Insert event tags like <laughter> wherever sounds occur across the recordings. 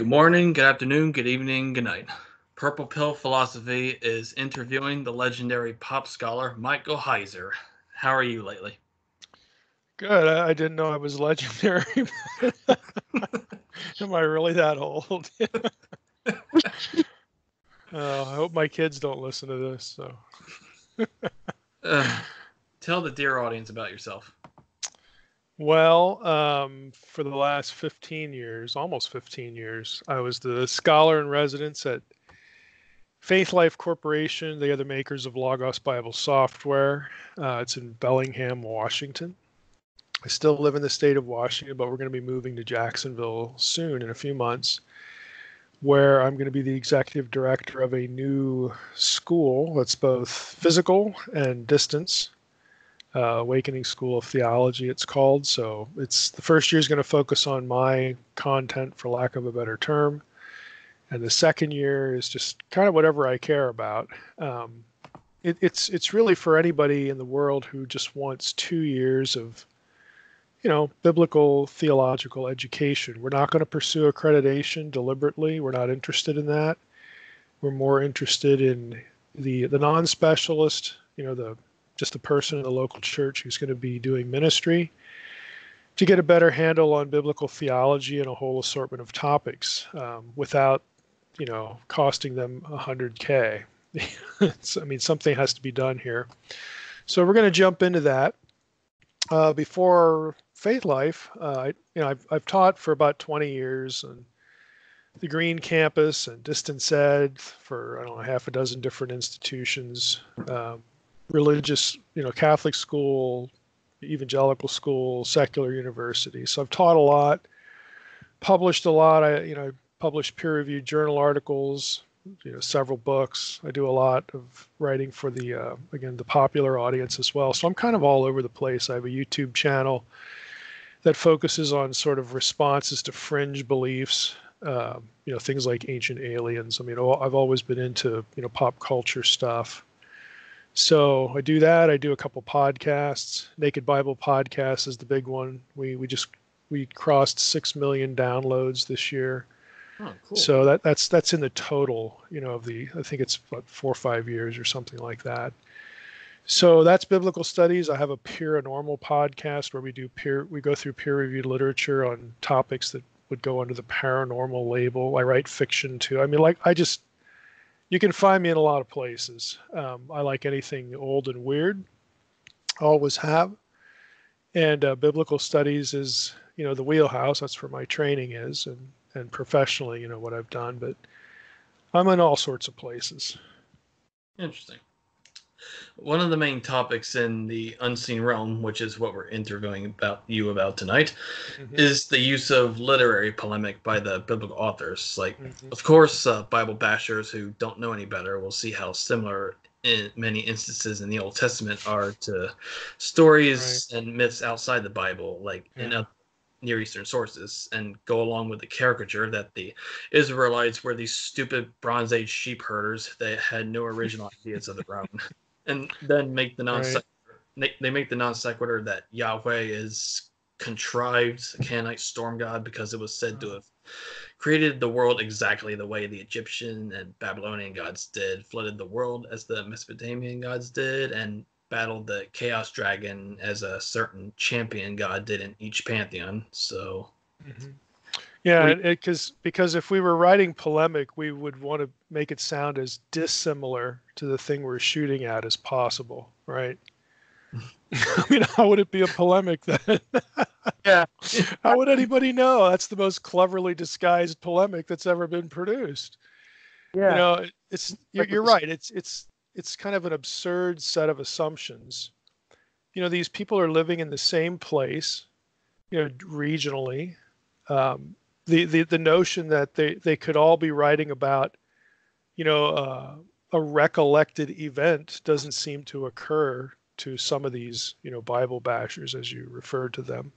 Good morning, good afternoon, good evening, good night. Purple Pill Philosophy is interviewing the legendary pop scholar Michael Heiser. How are you lately? Good. I didn't know I was legendary. <laughs> Am I really that old? <laughs> Uh, I hope my kids don't listen to this. So, <laughs> Uh, tell the dear audience about yourself. Well, um, for the last 15 years, almost 15 years, I was the scholar in residence at Faithlife Corporation. They are the makers of Logos Bible software. Uh, it's in Bellingham, Washington. I still live in the state of Washington, but we're going to be moving to Jacksonville soon in a few months, where I'm going to be the executive director of a new school that's both physical and distance. Uh, Awakening School of Theology, it's called. So it's the first year is going to focus on my content, for lack of a better term, and the second year is just kind of whatever I care about. Um, it, it's it's really for anybody in the world who just wants two years of you know, biblical theological education. We're not going to pursue accreditation deliberately. We're not interested in that. We're more interested in the the non-specialist, you know, the just the person in the local church who's going to be doing ministry to get a better handle on biblical theology and a whole assortment of topics um, without, you know, costing them 100k. <laughs> I mean, something has to be done here. So we're going to jump into that. Uh, before Faithlife, uh, you know, I've, I've taught for about 20 years on the Green Campus and Distance Ed for I don't know half a dozen different institutions, um, religious, you know, Catholic school, evangelical school, secular university. So I've taught a lot, published a lot. I, you know, published peer-reviewed journal articles, you know, several books. I do a lot of writing for the uh, again the popular audience as well. So I'm kind of all over the place. I have a YouTube channel that focuses on sort of responses to fringe beliefs. Um, you know, things like ancient aliens. I mean, I've always been into you know pop culture stuff. So I do that. I do a couple podcasts. Naked Bible podcast is the big one. We we just we crossed six million downloads this year. Oh, cool. So that that's that's in the total, you know, of the I think it's about four or five years or something like that. So that's biblical studies. I have a paranormal podcast where we do peer we go through peer reviewed literature on topics that would go under the paranormal label. I write fiction too. I mean, like I just you can find me in a lot of places. Um, I like anything old and weird. Always have. And uh, biblical studies is you know the wheelhouse. That's where my training is, and and professionally, you know what I've done. But I'm in all sorts of places. Interesting. One of the main topics in the unseen realm, which is what we're interviewing about you about tonight, Mhm. is the use of literary polemic by the biblical authors. Like, Mhm. of course, uh, Bible bashers who don't know any better will see how similar in many instances in the Old Testament are to stories and myths outside the Bible, like in Yeah. other Near Eastern sources, and go along with the caricature that the Israelites were these stupid Bronze Age sheep herders that had no original <laughs> ideas of their own, and then make the non Right. they, they make the non sequitur that Yahweh is contrived Canaanite storm god because it was said to have created the world exactly the way the Egyptian and Babylonian gods did, flooded the world as the Mesopotamian gods did, and battled the chaos dragon as a certain champion god did in each pantheon. So Mhm. Yeah, We- and it, cause, because if we were writing polemic, we would want to make it sound as dissimilar to the thing we're shooting at as possible, right? <laughs> I mean, how would it be a polemic then? <laughs> yeah, how would anybody know? That's the most cleverly disguised polemic that's ever been produced. yeah, You know, it's you're, you're right. It's it's it's kind of an absurd set of assumptions. You know, these people are living in the same place, you know, regionally. Um, the, the the notion that they they could all be writing about, you know, uh, a recollected event doesn't seem to occur to some of these, you know, Bible bashers, as you referred to them.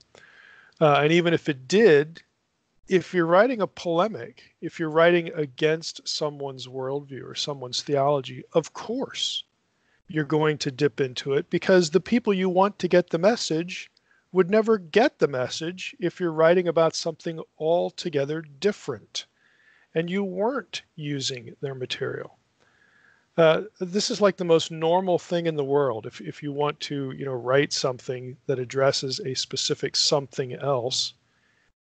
Uh, and even if it did, if you're writing a polemic, if you're writing against someone's worldview or someone's theology, of course you're going to dip into it because the people you want to get the message would never get the message if you're writing about something altogether different. and you weren't using their material. Uh, this is like the most normal thing in the world. If, if you want to, you know, write something that addresses a specific something else,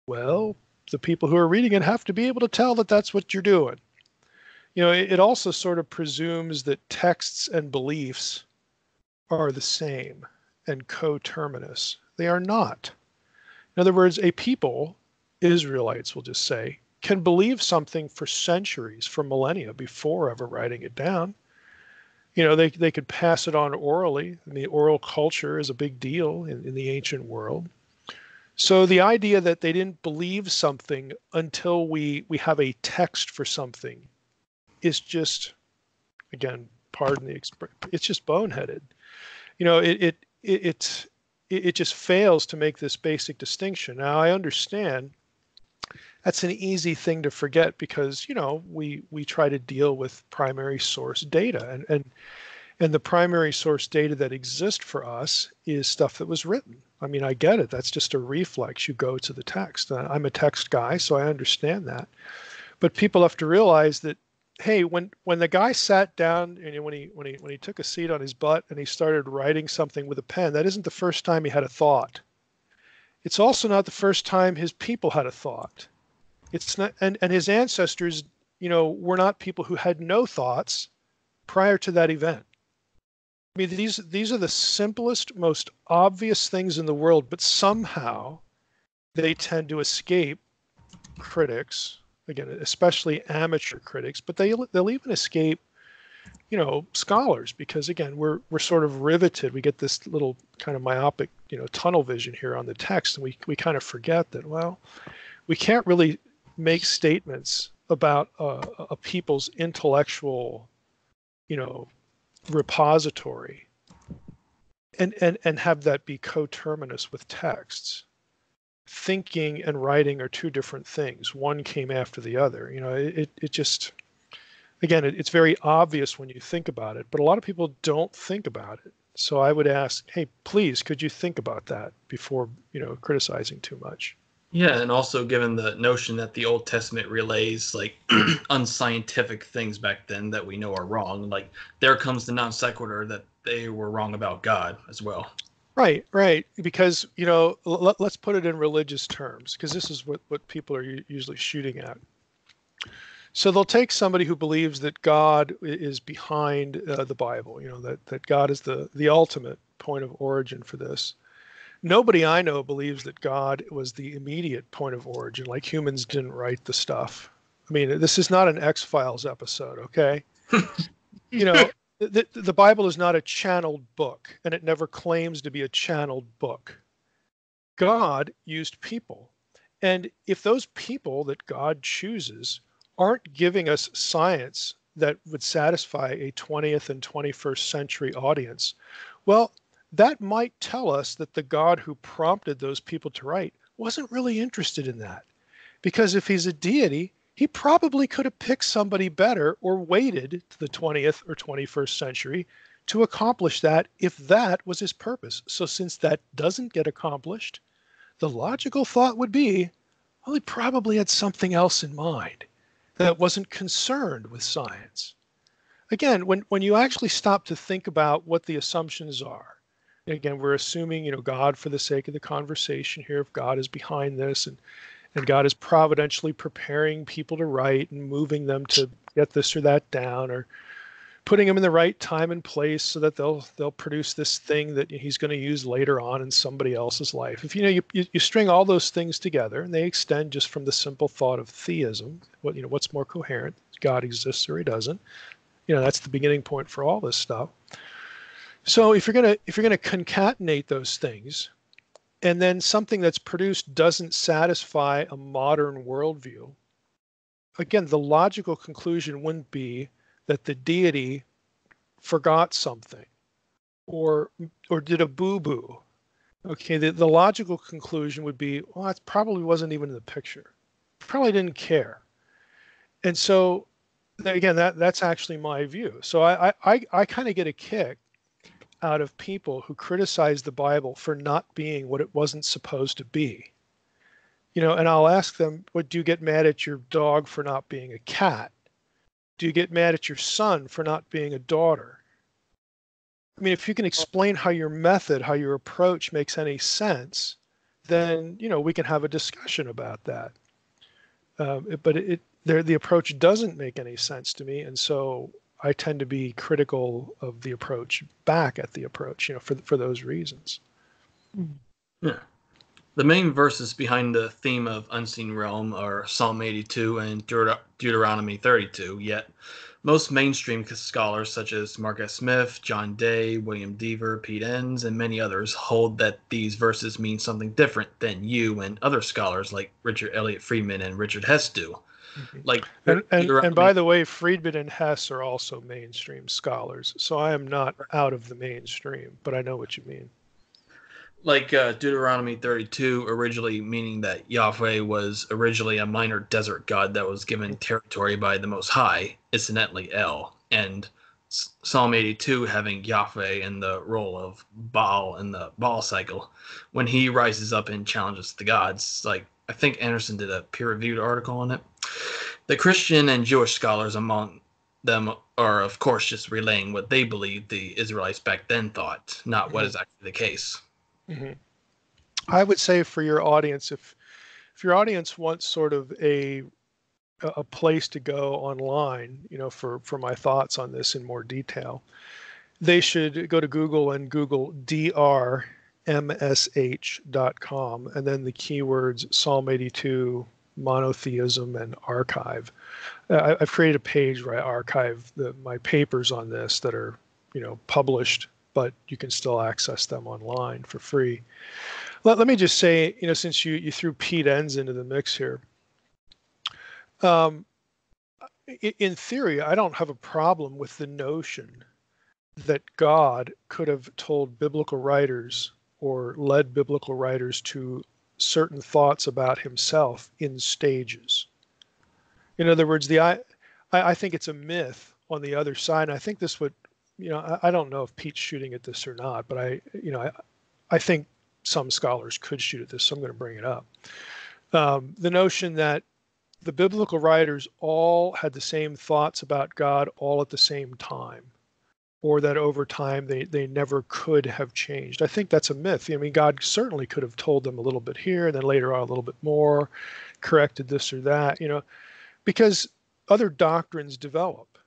well, the people who are reading it have to be able to tell that that's what you're doing. You know, it, it also sort of presumes that texts and beliefs are the same and coterminous. They are not. In other words, a people, Israelites will just say, can believe something for centuries, for millennia before ever writing it down. You know, they, they could pass it on orally. I mean, oral culture is a big deal in, in the ancient world. So the idea that they didn't believe something until we, we have a text for something is just, again, pardon the expression, it's just boneheaded. You know, it, it, it, it, it just fails to make this basic distinction. Now, I understand that's an easy thing to forget because you know we we try to deal with primary source data and and and the primary source data that exists for us is stuff that was written. I mean i get it. That's just a reflex. You go to the text. Uh, i'm a text guy so i understand that. But people have to realize that hey when when the guy sat down and when he when he when he took a seat on his butt and he started writing something with a pen that isn't the first time he had a thought it's also not the first time his people had a thought it's not, and, and his ancestors, you know, were not people who had no thoughts prior to that event. I mean, these these are the simplest, most obvious things in the world, but somehow they tend to escape critics. Again, especially amateur critics, but they they'll even escape, you know, scholars because again, we're we're sort of riveted. We get this little kind of myopic, you know, tunnel vision here on the text, and we we kind of forget that well, we can't really make statements about a people's intellectual, you know, repository, and and and have that be coterminous with texts. Thinking and writing are two different things. One came after the other. You know, it it just again, it, it's very obvious when you think about it, but a lot of people don't think about it. So I would ask, hey, please, could you think about that before you know criticizing too much? Yeah, and also given the notion that the Old Testament relays like <clears throat> unscientific things back then that we know are wrong, like there comes the non sequitur that they were wrong about God as well. Right, right. Because you know, let, us put it in religious terms, because this is what what people are usually shooting at. So they'll take somebody who believes that God is behind uh, the Bible, you know, that that God is the the ultimate point of origin for this nobody I know believes that God was the immediate point of origin, like humans didn't write the stuff. I mean, this is not an X Files episode, okay? <laughs> you know, the, the Bible is not a channeled book, and it never claims to be a channeled book. God used people. And if those people that God chooses aren't giving us science that would satisfy a 20th and 21st century audience, well, that might tell us that the God who prompted those people to write wasn't really interested in that. Because if he's a deity, he probably could have picked somebody better or waited to the 20th or 21st century to accomplish that if that was his purpose. So, since that doesn't get accomplished, the logical thought would be well, he probably had something else in mind that wasn't concerned with science. Again, when, when you actually stop to think about what the assumptions are, again we're assuming you know god for the sake of the conversation here if god is behind this and and god is providentially preparing people to write and moving them to get this or that down or putting them in the right time and place so that they'll they'll produce this thing that he's going to use later on in somebody else's life. If you know you, you, you string all those things together and they extend just from the simple thought of theism what you know what's more coherent? God exists or he doesn't. You know that's the beginning point for all this stuff. So if you're gonna if you're gonna concatenate those things, and then something that's produced doesn't satisfy a modern worldview, again, the logical conclusion wouldn't be that the deity forgot something or or did a boo-boo. Okay, the, the logical conclusion would be, well, that probably wasn't even in the picture. Probably didn't care. And so again, that that's actually my view. So I I, I kind of get a kick out of people who criticize the Bible for not being what it wasn't supposed to be. you know, and I'll ask them, "What do you get mad at your dog for not being a cat? Do you get mad at your son for not being a daughter?" I mean, if you can explain how your method, how your approach makes any sense, then you know we can have a discussion about that. Um, but it, there, the approach doesn't make any sense to me, and so I tend to be critical of the approach back at the approach, you know, for for those reasons. Hmm. Yeah. The main verses behind the theme of unseen realm are Psalm 82 and Deut- Deuteronomy 32. Yet, most mainstream scholars such as Mark S. Smith, John Day, William Dever, Pete Enns, and many others hold that these verses mean something different than you and other scholars like Richard Elliott Friedman and Richard Hess do. Mhm. Like, And, and, and by the way, Friedman and Hess are also mainstream scholars, so I am not out of the mainstream, but I know what you mean. like uh, Deuteronomy 32, originally meaning that Yahweh was originally a minor desert god that was given territory by the Most High, incidentally El, and Psalm 82 having Yahweh in the role of Baal in the Baal cycle, when he rises up and challenges the gods. Like I think Anderson did a peer-reviewed article on it. The Christian and Jewish scholars among them are, of course, just relaying what they believed the Israelites back then thought, not what is actually the case. Mhm. I would say for your audience, if if your audience wants sort of a a a place to go online, you know, for for my thoughts on this in more detail, they should go to Google and Google drmsh.com and then the keywords Psalm 82, monotheism, and archive. Uh, I, I've created a page where I archive the, my papers on this that are, you know, published, but you can still access them online for free. Let, let me just say, you know, since you, you threw Pete Enns into the mix here, um, in theory, I don't have a problem with the notion that God could have told biblical writers or led biblical writers to certain thoughts about himself in stages. In other words, the I, I think it's a myth on the other side. And I think this would, you know, I, I don't know if Pete's shooting at this or not, but I, you know, I, I think some scholars could shoot at this, so I'm going to bring it up. Um, the notion that the biblical writers all had the same thoughts about God all at the same time, or that over time they, they never could have changed. I think that's a myth. I mean, God certainly could have told them a little bit here, and then later on a little bit more, corrected this or that, you know, because other doctrines develop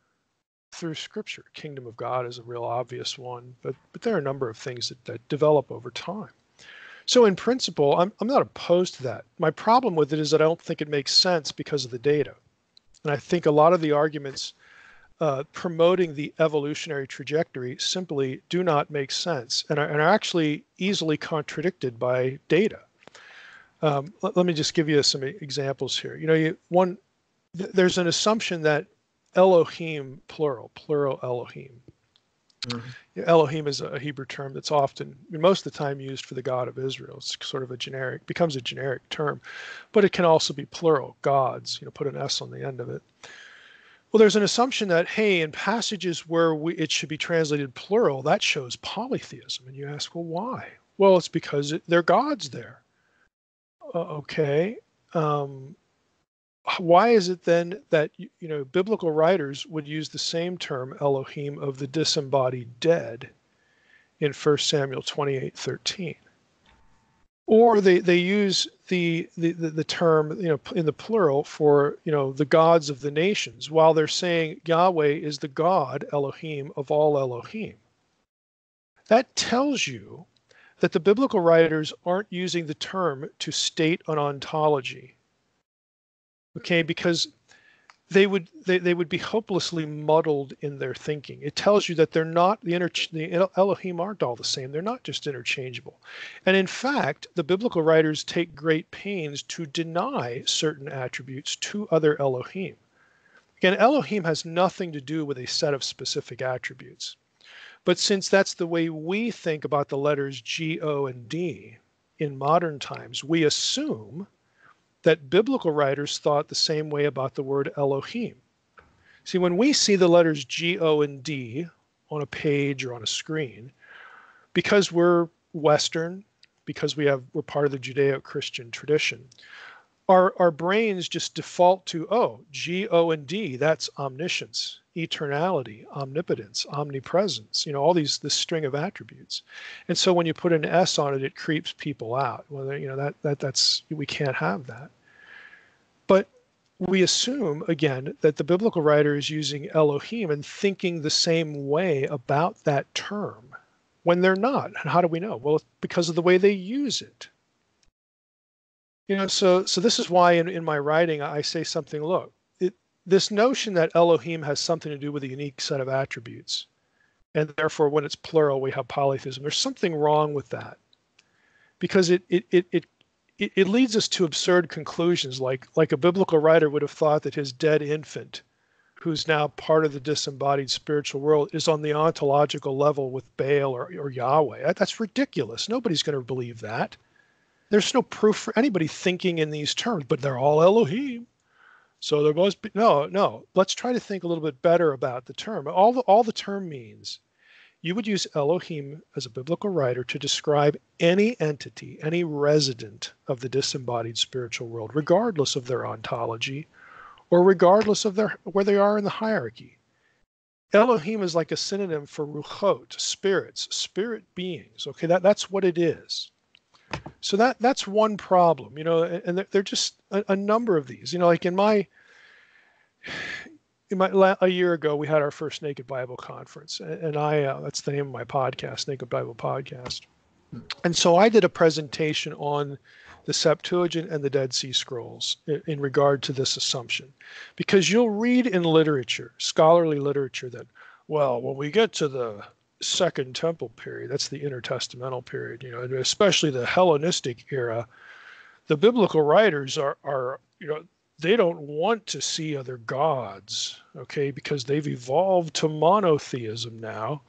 through Scripture. Kingdom of God is a real obvious one, but but there are a number of things that, that develop over time. So in principle, I'm I'm not opposed to that. My problem with it is that I don't think it makes sense because of the data, and I think a lot of the arguments uh, promoting the evolutionary trajectory simply do not make sense and are, and are actually easily contradicted by data. Um, let, let me just give you some examples here. You know, you, one th- there's an assumption that Elohim plural, plural Elohim. Mhm. Yeah, Elohim is a Hebrew term that's often, I mean, most of the time, used for the God of Israel. It's sort of a generic, becomes a generic term, but it can also be plural, gods. You know, put an S on the end of it. Well, there's an assumption that hey, in passages where we, it should be translated plural, that shows polytheism, and you ask, well, why? Well, it's because it, they're gods there. Uh, okay. Um, why is it then that you know biblical writers would use the same term Elohim of the disembodied dead in 1 Samuel 28 13? Or they, they use the, the, the, term you know in the plural for you know the gods of the nations while they're saying Yahweh is the God Elohim of all Elohim. That tells you that the biblical writers aren't using the term to state an ontology okay because they would they, they would be hopelessly muddled in their thinking. It tells you that they're not the inter the elohim aren't all the same. They're not just interchangeable. And in fact the biblical writers take great pains to deny certain attributes to other elohim. Again elohim has nothing to do with a set of specific attributes. But since that's the way we think about the letters g o and d in modern times we assume that biblical writers thought the same way about the word Elohim. See, when we see the letters G, O, and D on a page or on a screen, because we're Western, because we have we're part of the Judeo-Christian tradition, our our brains just default to oh G O and D that's omniscience, eternality, omnipotence, omnipresence. You know all these this string of attributes, and so when you put an S on it, it creeps people out. Well, you know that that that's we can't have that. But we assume again that the biblical writer is using Elohim and thinking the same way about that term when they're not. And how do we know? Well, because of the way they use it you know, so so this is why in, in my writing I say something. Look, this notion that Elohim has something to do with a unique set of attributes, and therefore when it's plural we have polytheism. There's something wrong with that, because it it it it it, leads us to absurd conclusions. Like like a biblical writer would have thought that his dead infant, who's now part of the disembodied spiritual world, is on the ontological level with Baal or, or Yahweh. That's ridiculous. Nobody's going to believe that. There's no proof for anybody thinking in these terms, but they're all Elohim. So there be no, no. Let's try to think a little bit better about the term. All the all the term means, you would use Elohim as a biblical writer to describe any entity, any resident of the disembodied spiritual world, regardless of their ontology, or regardless of their where they are in the hierarchy. Elohim is like a synonym for ruchot, spirits, spirit beings. Okay, that, that's what it is so that that's one problem you know and they're just a, a, number of these you know like in my in my a year ago we had our first naked bible conference and i uh, that's the name of my podcast naked bible podcast. And so i did a presentation on the septuagint and the dead sea scrolls in regard to this assumption. Because you'll read in literature scholarly literature that well when we get to the second temple period that's the intertestamental period you know and especially the hellenistic era the biblical writers are are you know they don't want to see other gods okay because they've evolved to monotheism now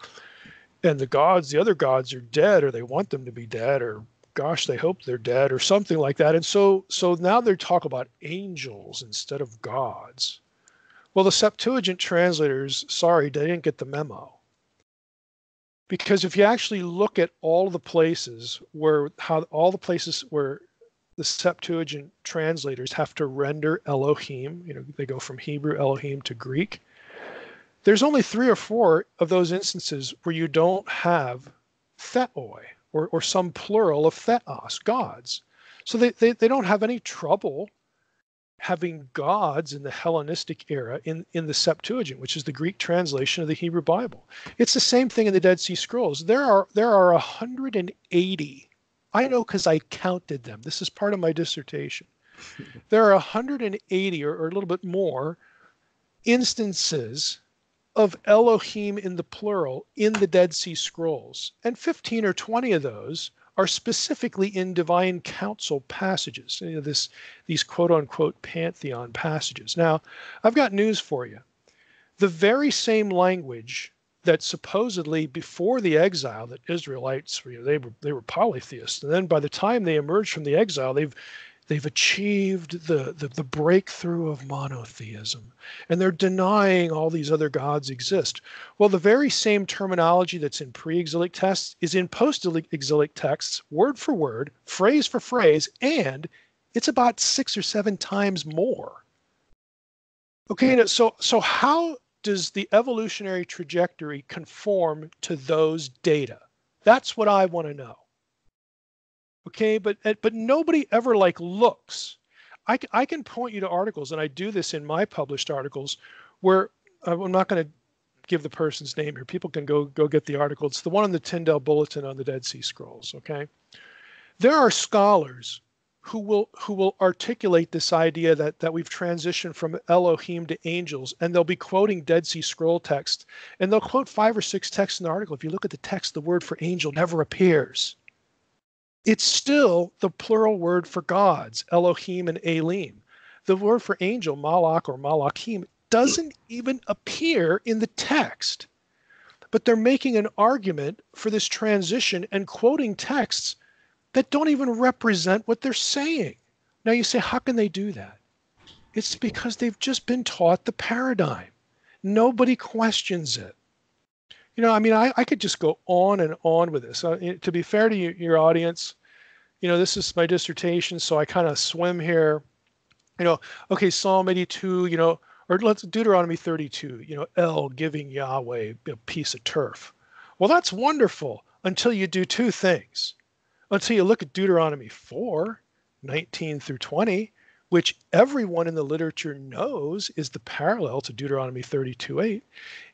and the gods the other gods are dead or they want them to be dead or gosh they hope they're dead or something like that and so so now they talk about angels instead of gods. Well the septuagint translators sorry they didn't get the memo because if you actually look at all the places where how all the places where the Septuagint translators have to render Elohim, you know, they go from Hebrew Elohim to Greek. There's only three or four of those instances where you don't have theoi or, or some plural of theos, gods. So they, they, they don't have any trouble having gods in the Hellenistic era in, in the Septuagint, which is the Greek translation of the Hebrew Bible. It's the same thing in the Dead Sea Scrolls. There are there are 180. I know because I counted them. This is part of my dissertation. <laughs> There are 180 or, or a little bit more instances of Elohim in the plural in the Dead Sea Scrolls. And 15 or 20 of those are specifically in divine council passages, you know, this, these quote unquote pantheon passages. Now, I've got news for you. The very same language that supposedly before the exile that Israelites you know, they were they were polytheists, and then by the time they emerged from the exile, they've they've achieved the, the, the breakthrough of monotheism and they're denying all these other gods exist. Well the very same terminology that's in pre-exilic texts is in post-exilic texts word for word phrase for phrase and it's about six or seven times more. Okay so so how does the evolutionary trajectory conform to those data? That's what i want to know okay? But eh, but nobody ever like looks. I, I can point you to articles and i do this in my published articles where uh, i'm not going to give the person's name here. People can go go get the article. It's the one on the tyndale bulletin on the dead sea scrolls okay? There are scholars who will who will articulate this idea that that we've transitioned from Elohim to angels, and they'll be quoting Dead Sea Scroll text, and they'll quote five or six texts in the article. If you look at the text, the word for angel never appears it's still the plural word for gods, Elohim and Elim. The word for angel, Malach or Malachim, doesn't even appear in the text. But they're making an argument for this transition and quoting texts that don't even represent what they're saying. Now you say, how can they do that? It's because they've just been taught the paradigm. Nobody questions it. You know, I mean, I, I could just go on and on with this. Uh, to be fair to you, your audience, you know, this is my dissertation, so I kind of swim here You know, okay, Psalm 82, you know, or let's Deuteronomy 32, you know, El giving Yahweh a piece of turf. Well, that's wonderful until you do two things. Until you look at Deuteronomy 4, 19 through 20, which everyone in the literature knows is the parallel to Deuteronomy 32 8.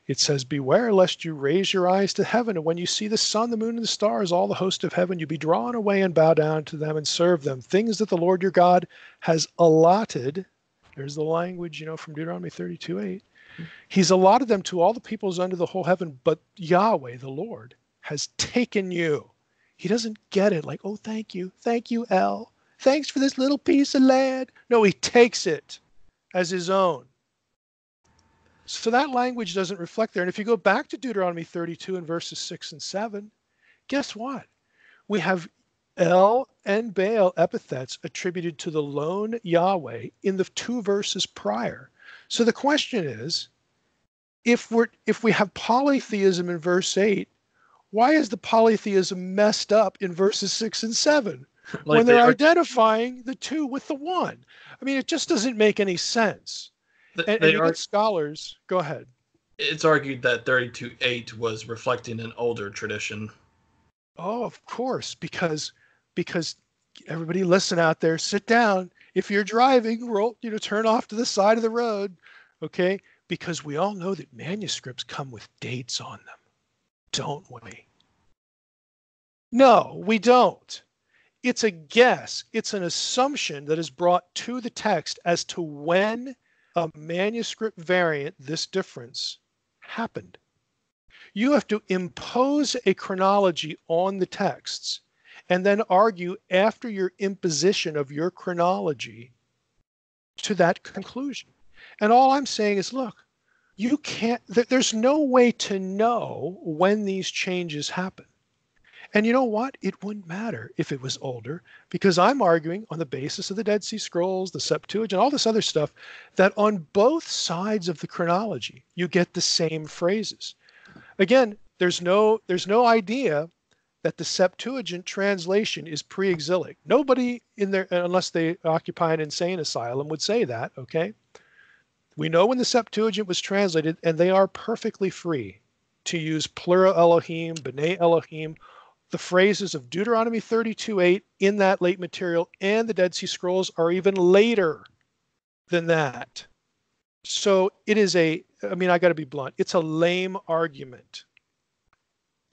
It says, Beware lest you raise your eyes to heaven, and when you see the sun, the moon, and the stars, all the host of heaven, you be drawn away and bow down to them and serve them. Things that the Lord your God has allotted. There's the language, you know, from Deuteronomy 32 8. He's allotted them to all the peoples under the whole heaven, but Yahweh, the Lord, has taken you. He doesn't get it like, oh, thank you. Thank you, El. Thanks for this little piece of land. No, he takes it as his own. So that language doesn't reflect there. And if you go back to Deuteronomy 32 and verses 6 and 7, guess what? We have El and Baal epithets attributed to the lone Yahweh in the two verses prior. So the question is, if we're if we have polytheism in verse 8, why is the polytheism messed up in verses 6 and 7? <laughs> like when they're they identifying the two with the one. I mean, it just doesn't make any sense. Th- and, and are, scholars, go ahead. It's argued that 32.8 was reflecting an older tradition. Oh, of course, because because everybody listen out there, sit down. If you're driving, roll, you know, turn off to the side of the road, okay? Because we all know that manuscripts come with dates on them, don't we? No, we don't it's a guess, it's an assumption that is brought to the text as to when a manuscript variant, this difference, happened. You have to impose a chronology on the texts and then argue after your imposition of your chronology to that conclusion. And all I'm saying is look, you can't, there's no way to know when these changes happen. And you know what? It wouldn't matter if it was older because I'm arguing on the basis of the Dead Sea Scrolls, the Septuagint, all this other stuff, that on both sides of the chronology, you get the same phrases. Again, there's no there's no idea that the Septuagint translation is pre-exilic. Nobody in there, unless they occupy an insane asylum, would say that. Okay, we know when the Septuagint was translated, and they are perfectly free to use plural Elohim, B'nai Elohim, the phrases of Deuteronomy 32 8 in that late material and the Dead Sea Scrolls are even later than that. So it is a, I mean, I got to be blunt, it's a lame argument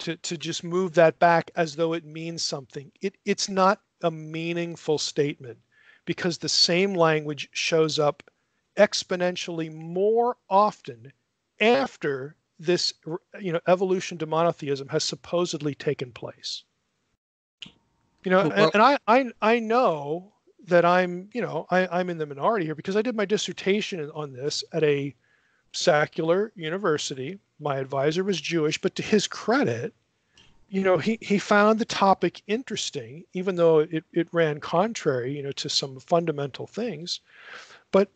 to, to just move that back as though it means something. It, it's not a meaningful statement because the same language shows up exponentially more often after this you know evolution to monotheism has supposedly taken place. You know well, and, and, I, I i know that i'm you know I, i'm in the minority here because i did my dissertation on this at a secular university. My advisor was jewish but to his credit you know he, he found the topic interesting even though it, it ran contrary you know to some fundamental things. But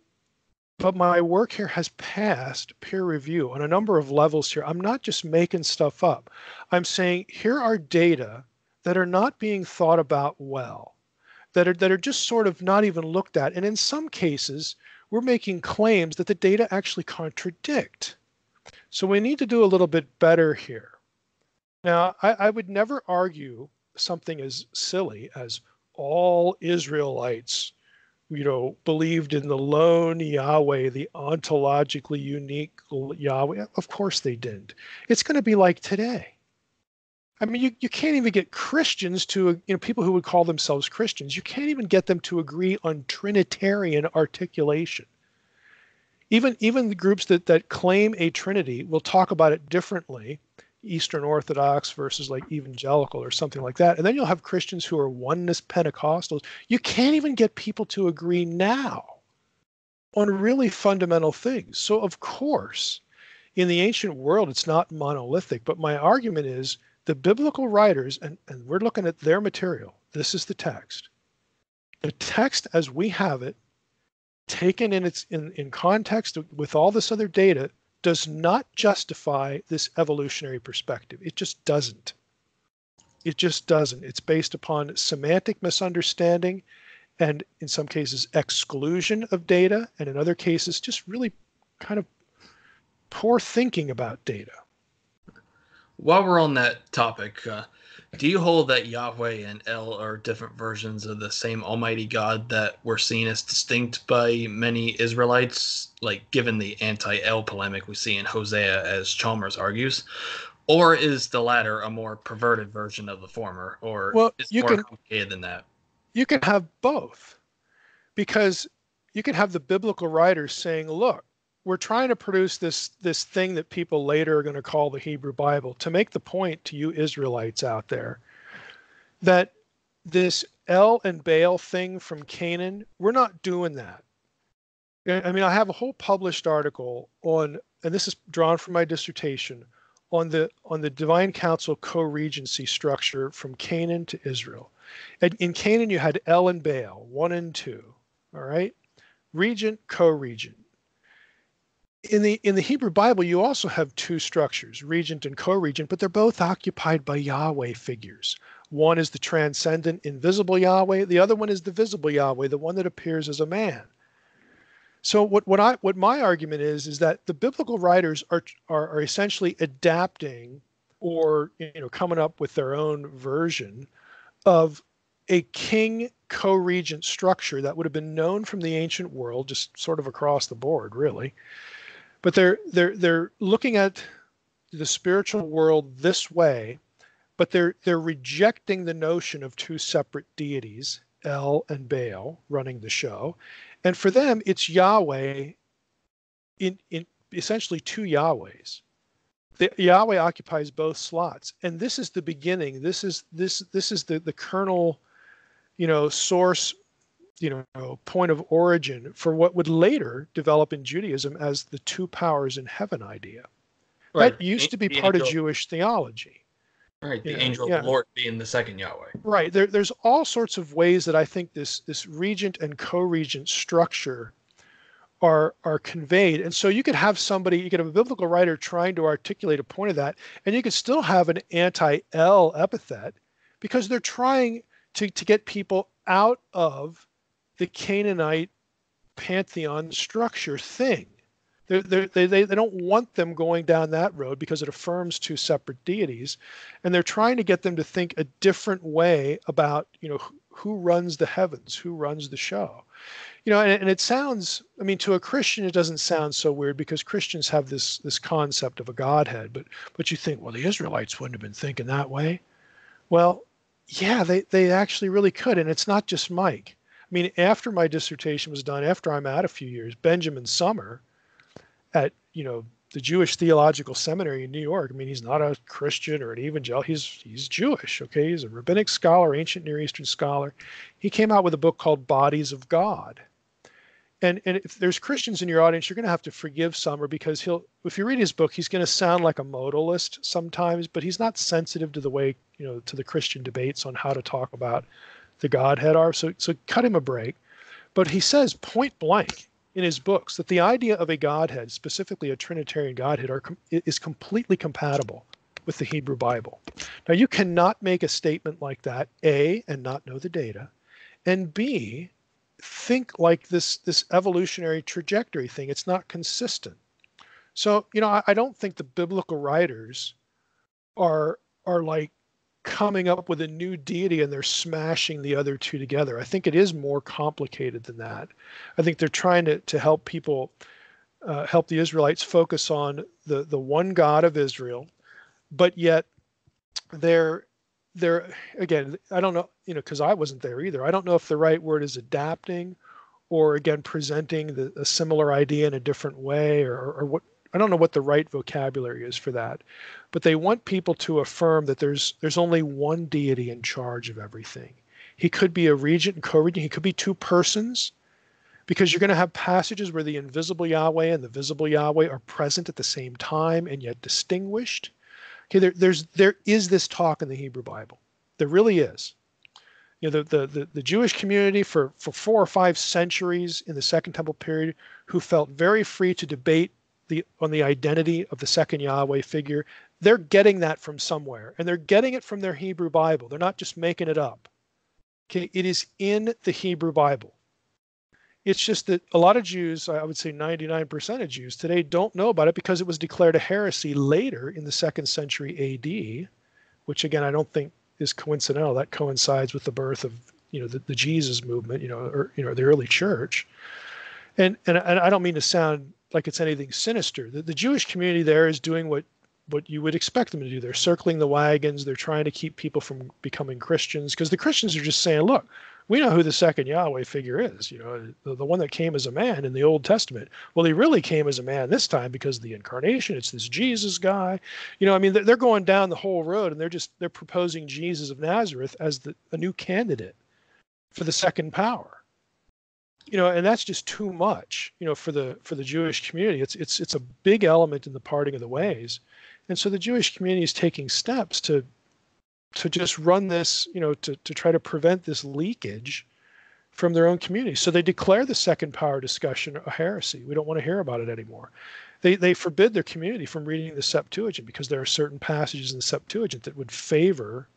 but my work here has passed peer review on a number of levels here. I'm not just making stuff up. I'm saying here are data that are not being thought about well, that are, that are just sort of not even looked at. And in some cases, we're making claims that the data actually contradict. So we need to do a little bit better here. Now, I, I would never argue something as silly as all Israelites you know, believed in the lone Yahweh, the ontologically unique Yahweh? Of course they didn't. It's going to be like today. I mean, you, you can't even get Christians to, you know, people who would call themselves Christians, you can't even get them to agree on Trinitarian articulation. Even, even the groups that, that claim a Trinity will talk about it differently Eastern Orthodox versus like evangelical or something like that. And then you'll have Christians who are oneness Pentecostals. You can't even get people to agree now on really fundamental things. So, of course, in the ancient world, it's not monolithic. But my argument is the biblical writers, and, and we're looking at their material, this is the text. The text as we have it, taken in its in, in context with all this other data, does not justify this evolutionary perspective. It just doesn't. It just doesn't. It's based upon semantic misunderstanding and in some cases exclusion of data, and in other cases just really kind of poor thinking about data. While we're on that topic, uh, do you hold that Yahweh and El are different versions of the same Almighty God that were seen as distinct by many Israelites, like given the anti El polemic we see in Hosea, as Chalmers argues? Or is the latter a more perverted version of the former, or well, is you more can, complicated than that? You can have both, because you can have the biblical writers saying, "Look, we're trying to produce this this thing that people later are going to call the Hebrew Bible to make the point to you Israelites out there that this El and Baal thing from Canaan, we're not doing that. I mean, I have a whole published article on, and this is drawn from my dissertation on the on the divine council co-regency structure from Canaan to Israel. And in Canaan, you had El and Baal, one and two. All right, regent, co-regent in the in the Hebrew Bible, you also have two structures, regent and co-regent, but they're both occupied by Yahweh figures. One is the transcendent, invisible Yahweh. The other one is the visible Yahweh, the one that appears as a man. So what what I what my argument is is that the biblical writers are are, are essentially adapting or you know coming up with their own version of a king co-regent structure that would have been known from the ancient world just sort of across the board really but they're they're they're looking at the spiritual world this way but they're they're rejecting the notion of two separate deities el and baal running the show. And for them it's yahweh in in essentially two yahwehs. The, yahweh occupies both slots. And this is the beginning. This is this this is the the kernel you know source you know point of origin for what would later develop in Judaism as the two powers in heaven idea. Right. That used to be the part angel, of Jewish theology. Right, the angel yeah. of the Lord being the second Yahweh. Right. There, there's all sorts of ways that I think this this regent and co-regent structure are are conveyed. And so you could have somebody, you could have a biblical writer trying to articulate a point of that, and you could still have an anti-El epithet because they're trying to, to get people out of the Canaanite pantheon structure thing. They're, they're, they they, don't want them going down that road because it affirms two separate deities. And they're trying to get them to think a different way about, you know, who, who runs the heavens, who runs the show. You know, and, and it sounds, I mean, to a Christian, it doesn't sound so weird because Christians have this this concept of a Godhead. But but you think, well, the Israelites wouldn't have been thinking that way. Well, yeah, they, they actually really could. And it's not just Mike. I mean, after my dissertation was done, after I'm out a few years, Benjamin Sommer at, you know, the Jewish Theological Seminary in New York. I mean, he's not a Christian or an evangelical. He's he's Jewish. Okay, he's a rabbinic scholar, ancient Near Eastern scholar. He came out with a book called Bodies of God. And and if there's Christians in your audience, you're going to have to forgive Sommer because he'll if you read his book, he's going to sound like a modalist sometimes, but he's not sensitive to the way you know to the Christian debates on how to talk about the Godhead are. So, so cut him a break. But he says point blank in his books that the idea of a Godhead, specifically a Trinitarian Godhead, are, is completely compatible with the Hebrew Bible. Now, you cannot make a statement like that, A, and not know the data, and B, think like this, this evolutionary trajectory thing. It's not consistent. So, you know, I, I don't think the biblical writers are are like coming up with a new deity and they're smashing the other two together. I think it is more complicated than that. I think they're trying to, to help people, uh, help the Israelites focus on the, the one God of Israel, but yet they're, they're, again, I don't know, you know, because I wasn't there either. I don't know if the right word is adapting or again presenting the, a similar idea in a different way or, or what I don't know what the right vocabulary is for that, but they want people to affirm that there's there's only one deity in charge of everything. He could be a regent and co-regent. He could be two persons, because you're going to have passages where the invisible Yahweh and the visible Yahweh are present at the same time and yet distinguished. Okay, there, there's there is this talk in the Hebrew Bible. There really is. You know, the, the, the, the Jewish community for, for four or five centuries in the Second Temple period who felt very free to debate the on the identity of the second Yahweh figure, they're getting that from somewhere, and they're getting it from their Hebrew Bible. They're not just making it up. Okay, it is in the Hebrew Bible. It's just that a lot of Jews, I would say 99% of Jews today, don't know about it because it was declared a heresy later in the second century AD, which again, I don't think is coincidental. That coincides with the birth of you know the, the Jesus movement, you know, or you know the early church. And, and and I don't mean to sound like it's anything sinister. The, the Jewish community there is doing what what you would expect them to do. They're circling the wagons. They're trying to keep people from becoming Christians because the Christians are just saying, look, we know who the second Yahweh figure is. You know, the, the one that came as a man in the Old Testament. Well, he really came as a man this time because of the incarnation. It's this Jesus guy. You know, I mean, they're going down the whole road and they're just they're proposing Jesus of Nazareth as the a new candidate for the second power you know and that's just too much you know for the for the jewish community. It's it's it's a big element in the parting of the ways. And so the jewish community is taking steps to to just run this you know to, to try to prevent this leakage from their own community. So they declare the second power discussion a heresy. We don't want to hear about it anymore. They they forbid their community from reading the septuagint because there are certain passages in the septuagint that would favor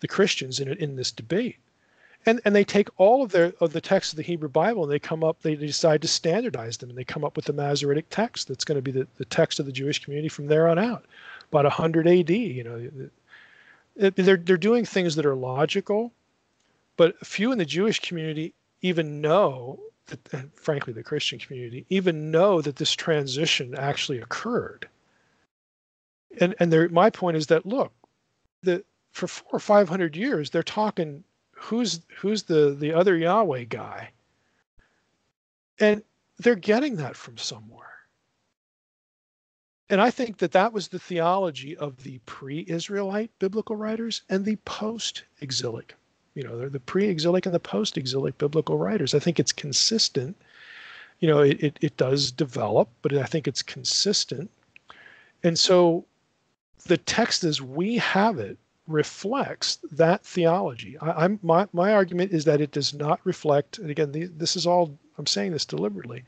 the christians in in this debate and and they take all of their of the texts of the Hebrew Bible and they come up they decide to standardize them and they come up with the Masoretic text that's going to be the, the text of the Jewish community from there on out. About 100 AD you know they're they're doing things that are logical but few in the Jewish community even know that and frankly the Christian community even know that this transition actually occurred. And and my point is that look the for four or five hundred years they're talking who's who's the the other Yahweh guy? And they're getting that from somewhere. And I think that that was the theology of the pre-Israelite biblical writers and the post-exilic. You know, they're the pre-exilic and the post-exilic biblical writers. I think it's consistent. You know, it, it, it does develop, but I think it's consistent. And so the text as we have it reflects that theology. I, am my my argument is that it does not reflect. And again, the, this is all I'm saying this deliberately.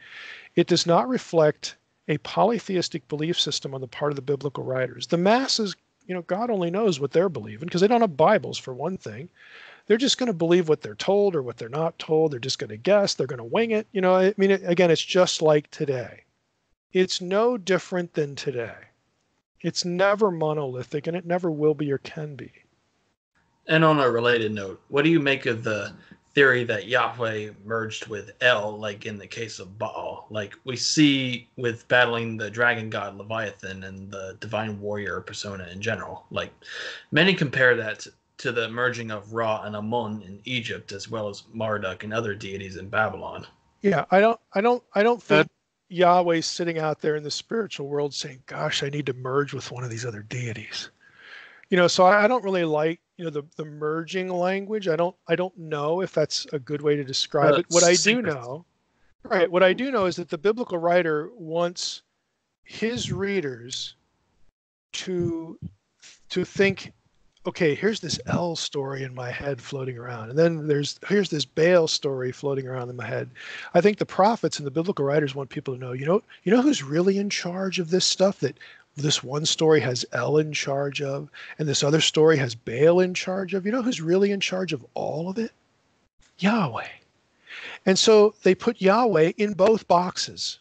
It does not reflect a polytheistic belief system on the part of the biblical writers. The masses, you know, God only knows what they're believing because they don't have Bibles for one thing. They're just going to believe what they're told or what they're not told. They're just going to guess. They're going to wing it. You know, I mean, again, it's just like today. It's no different than today. It's never monolithic and it never will be or can be. And on a related note, what do you make of the theory that Yahweh merged with El, like in the case of Baal? Like we see with battling the dragon god Leviathan and the divine warrior persona in general. Like many compare that to the merging of Ra and Amun in Egypt, as well as Marduk and other deities in Babylon. Yeah, I don't, I don't, I don't think Yahweh's sitting out there in the spiritual world saying, "Gosh, I need to merge with one of these other deities." You know, so I, I don't really like you know the the merging language. I don't I don't know if that's a good way to describe uh, it. What I do know, right? What I do know is that the biblical writer wants his readers to to think okay, here's this El story in my head floating around, and then there's here's this Baal story floating around in my head. I think the prophets and the biblical writers want people to know, you know, you know who's really in charge of this stuff that this one story has El in charge of, and this other story has Baal in charge of. You know who's really in charge of all of it? Yahweh. And so they put Yahweh in both boxes.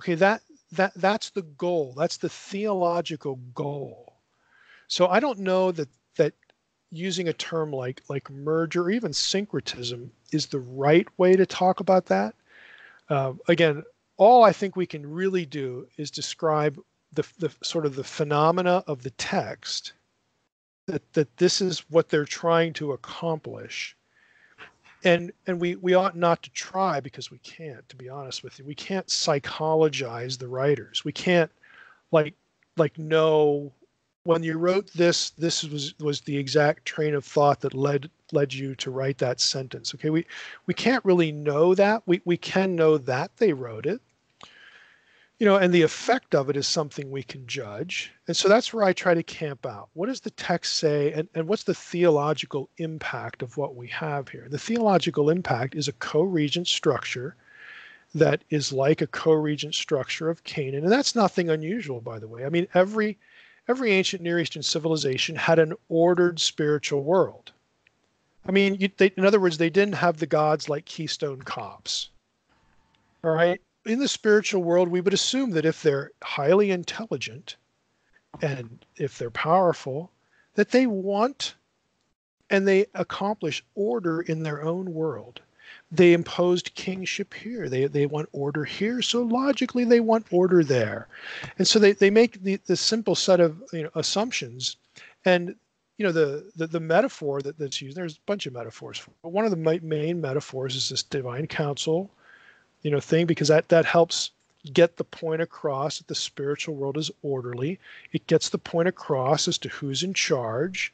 Okay, that that that's the goal. That's the theological goal so I don't know that that using a term like like merger or even syncretism is the right way to talk about that. Uh, again, all I think we can really do is describe the, the sort of the phenomena of the text that that this is what they're trying to accomplish. And and we we ought not to try because we can't to be honest with you. We can't psychologize the writers. We can't like like know when you wrote this, this was was the exact train of thought that led led you to write that sentence. Okay, we we can't really know that. We we can know that they wrote it. You know, and the effect of it is something we can judge. And so that's where I try to camp out. What does the text say and, and what's the theological impact of what we have here? The theological impact is a co-regent structure that is like a co-regent structure of Canaan. And that's nothing unusual, by the way. I mean, every every ancient Near Eastern civilization had an ordered spiritual world. I mean, you, they, in other words, they didn't have the gods like Keystone Cops. All right. In the spiritual world, we would assume that if they're highly intelligent and if they're powerful, that they want and they accomplish order in their own world. They imposed kingship here. They, they want order here. So logically, they want order there. And so they, they make the, the simple set of you know, assumptions. And you know the, the the metaphor that, that's used there's a bunch of metaphors but one of the main metaphors is this divine council you know thing because that that helps get the point across that the spiritual world is orderly it gets the point across as to who's in charge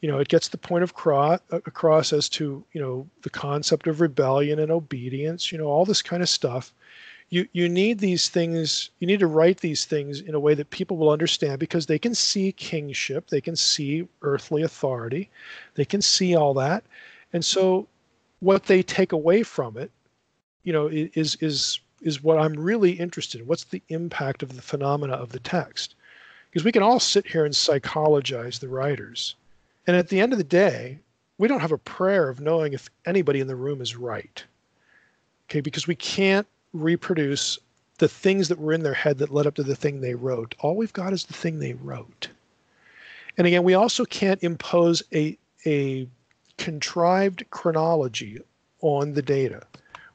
you know it gets the point of cross, across as to you know the concept of rebellion and obedience you know all this kind of stuff. You you need these things you need to write these things in a way that people will understand because they can see kingship they can see earthly authority they can see all that. And so what they take away from it you know is is is what i'm really interested in. What's the impact of the phenomena of the text? Because we can all sit here and psychologize the writers and at the end of the day we don't have a prayer of knowing if anybody in the room is right okay because we can't reproduce the things that were in their head that led up to the thing they wrote. All we've got is the thing they wrote. And again, we also can't impose a, a contrived chronology on the data.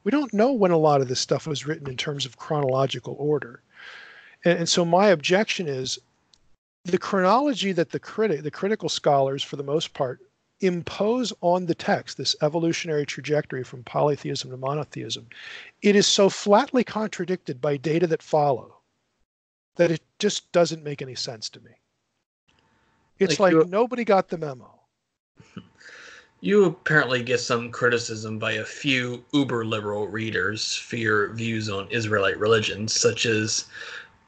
We don't know when a lot of this stuff was written in terms of chronological order. And, and so my objection is the chronology that the critic, the critical scholars, for the most part, impose on the text this evolutionary trajectory from polytheism to monotheism, it is so flatly contradicted by data that follow that it just doesn't make any sense to me. It's like, like nobody got the memo. <laughs> You apparently get some criticism by a few uber liberal readers for your views on Israelite religions, such as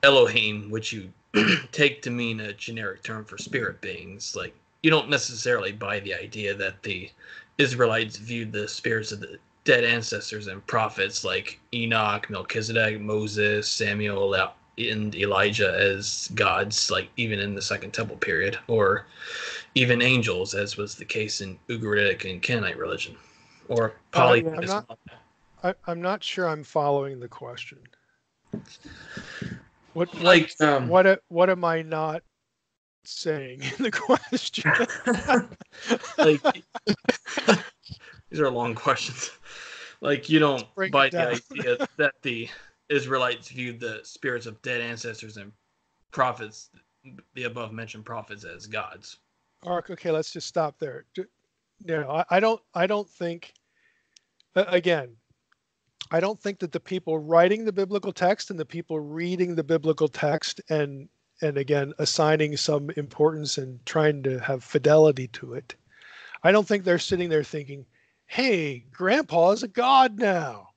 Elohim, which you <clears throat> take to mean a generic term for spirit beings, like you don't necessarily buy the idea that the Israelites viewed the spirits of the dead ancestors and prophets like Enoch, Melchizedek, Moses, Samuel, and Elijah as gods, like even in the Second Temple period, or even angels, as was the case in Ugaritic and Canaanite religion, or polytheism. Uh, I'm, not, I, I'm not sure I'm following the question. What like um, what what am I not saying in the <laughs> question? like these are long questions. Like you don't buy the idea that the Israelites viewed the spirits of dead ancestors and prophets, the above mentioned prophets, as gods. Ark, okay, let's just stop there. You know, I, I don't, I don't think. Again, I don't think that the people writing the biblical text and the people reading the biblical text and and again assigning some importance and trying to have fidelity to it i don't think they're sitting there thinking hey grandpa is a god now.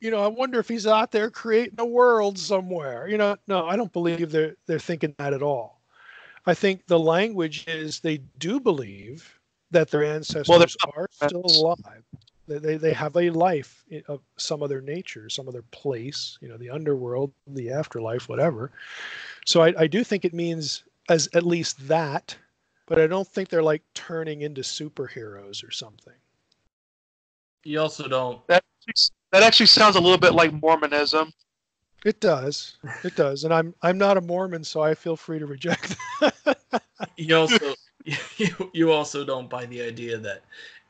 You know i wonder if he's out there creating a world somewhere. You know no i don't believe they're they're thinking that at all. I think the language is they do believe that their ancestors well, are still alive they, they have a life of some other nature some other place you know the underworld the afterlife whatever so I, I do think it means as at least that, but I don't think they're like turning into superheroes or something. You also don't. That that actually sounds a little bit like Mormonism. It does. It does. And I'm I'm not a Mormon, so I feel free to reject <laughs> that. you also <laughs> you, you also don't buy the idea that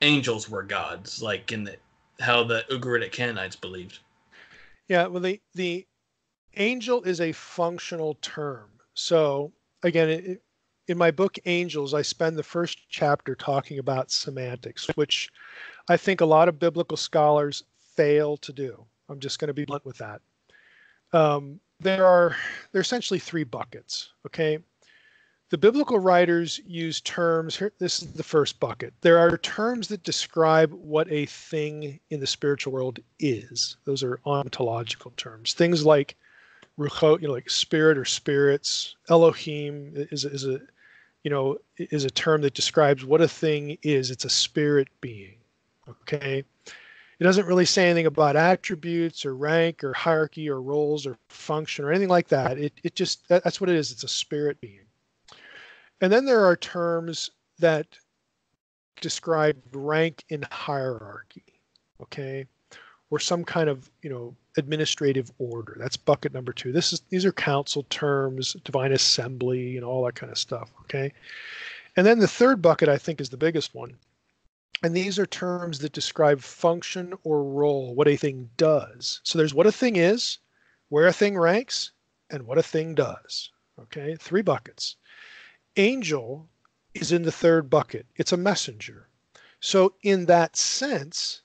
angels were gods, like in the how the Ugaritic Canaanites believed. Yeah, well the the angel is a functional term. So again, it, in my book Angels, I spend the first chapter talking about semantics, which I think a lot of biblical scholars fail to do. I'm just going to be blunt with that. Um, there are there are essentially three buckets. Okay, the biblical writers use terms. Here, this is the first bucket. There are terms that describe what a thing in the spiritual world is. Those are ontological terms. Things like ruchot, you know, like spirit or spirits. Elohim is is a you know is a term that describes what a thing is. It's a spirit being. Okay. It doesn't really say anything about attributes or rank or hierarchy or roles or function or anything like that. It it just that, that's what it is. It's a spirit being. And then there are terms that describe rank in hierarchy, okay, or some kind of you know administrative order. That's bucket number two. This is these are council terms, divine assembly, and all that kind of stuff. Okay, and then the third bucket I think is the biggest one, and these are terms that describe function or role, what a thing does. So there's what a thing is, where a thing ranks, and what a thing does. Okay, three buckets. Angel is in the third bucket. It's a messenger. So in that sense,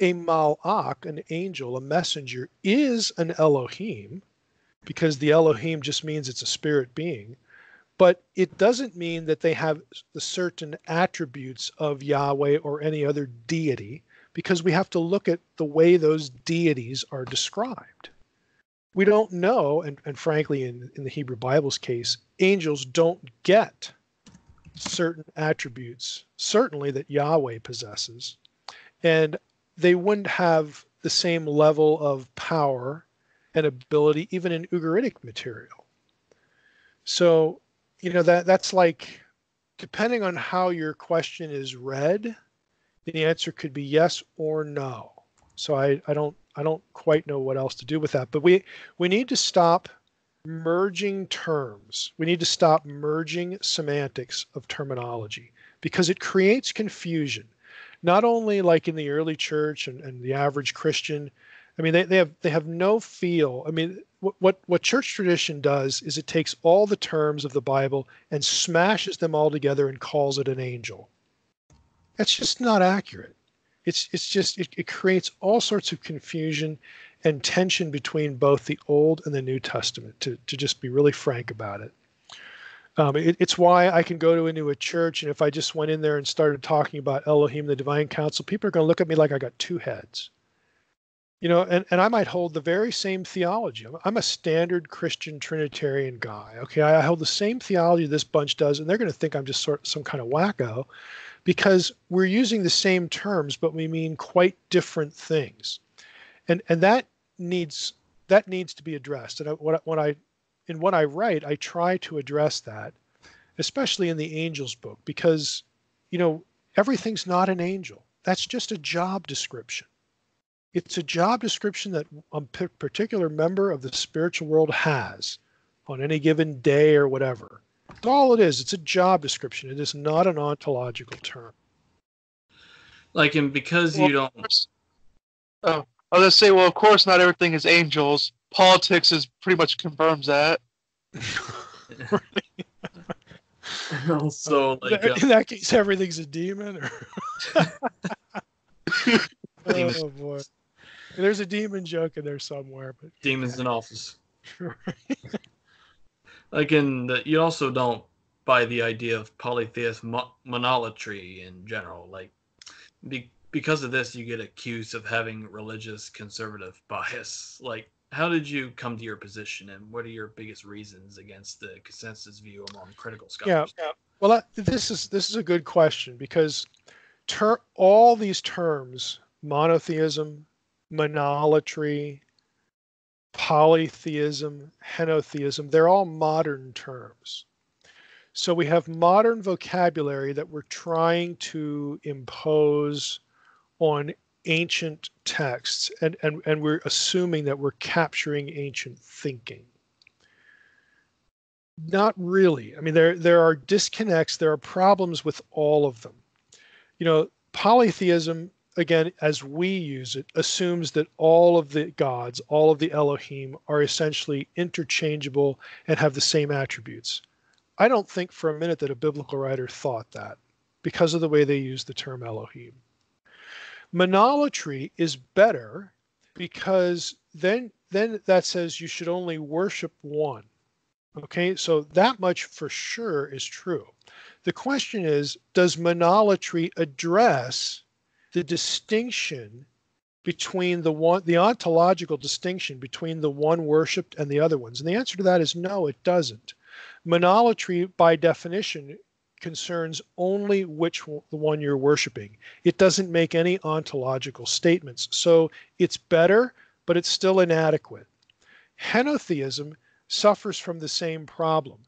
a malach, an angel, a messenger, is an Elohim, because the Elohim just means it's a spirit being. But it doesn't mean that they have the certain attributes of Yahweh or any other deity, because we have to look at the way those deities are described. We don't know, and, and frankly, in, in the Hebrew Bible's case, angels don't get certain attributes, certainly that Yahweh possesses. And they wouldn't have the same level of power and ability even in Ugaritic material. So, you know, that that's like depending on how your question is read, the answer could be yes or no. So I, I don't I don't quite know what else to do with that. But we we need to stop merging terms. We need to stop merging semantics of terminology because it creates confusion. Not only like in the early church and, and the average Christian, I mean, they, they have they have no feel. I mean, what, what what church tradition does is it takes all the terms of the Bible and smashes them all together and calls it an angel. That's just not accurate. It's it's just it, it creates all sorts of confusion and tension between both the Old and the New Testament, to, to just be really frank about it. Um, it. It's why I can go to into a church, and if I just went in there and started talking about Elohim, the divine council, people are going to look at me like I got two heads. You know, and, and I might hold the very same theology. I'm, a standard Christian Trinitarian guy. Okay, I hold the same theology this bunch does, and they're going to think I'm just sort of some kind of wacko because we're using the same terms, but we mean quite different things and and that needs that needs to be addressed. And what when I in what I write, I try to address that, especially in the angels book, because you know everything's not an angel. That's just a job description. It's a job description that a particular member of the spiritual world has on any given day or whatever. That's all it is. It's a job description. It is not an ontological term. Like, and because well, you don't. Oh, I was gonna say, well, of course, not everything is angels. Politics is pretty much confirms that. <laughs> <laughs> so, like, in, uh, in that case, everything's a demon. Or... <laughs> oh boy, there's a demon joke in there somewhere, but demons in office. Like in the, you also don't buy the idea of polytheist mo- monolatry in general. Like, be, because of this, you get accused of having religious conservative bias. Like, how did you come to your position, and what are your biggest reasons against the consensus view among critical scholars? Yeah, yeah. Well, this is this is a good question because ter- all these terms, monotheism, monolatry, polytheism, henotheism, they're all modern terms. So we have modern vocabulary that we're trying to impose on ancient texts and, and, and we're assuming that we're capturing ancient thinking. Not really. I mean, there there are disconnects, there are problems with all of them. You know, polytheism, again, as we use it, assumes that all of the gods, all of the Elohim are essentially interchangeable and have the same attributes. I don't think for a minute that a biblical writer thought that because of the way they use the term Elohim. Monolatry is better because then then that says you should only worship one. Okay, so that much for sure is true. The question is, does monolatry address the distinction between the one the ontological distinction between the one worshipped and the other ones? And the answer to that is no, it doesn't. Monolatry by definition concerns only which the one you're worshiping. It doesn't make any ontological statements. So it's better, but it's still inadequate. Henotheism suffers from the same problem.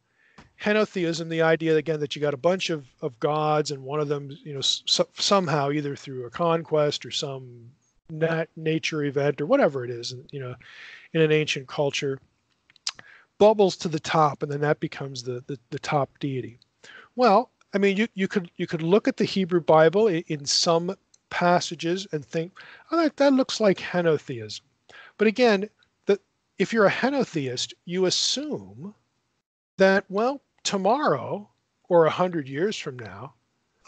Henotheism, the idea again that you got a bunch of, of gods and one of them, you know, s- somehow either through a conquest or some nat- nature event or whatever it is, you know, in an ancient culture, bubbles to the top, and then that becomes the the, the top deity. Well, I mean, you, you could you could look at the Hebrew Bible in, some passages and think, oh, that, that looks like henotheism. But again, that if you're a henotheist, you assume that well, tomorrow or a hundred years from now,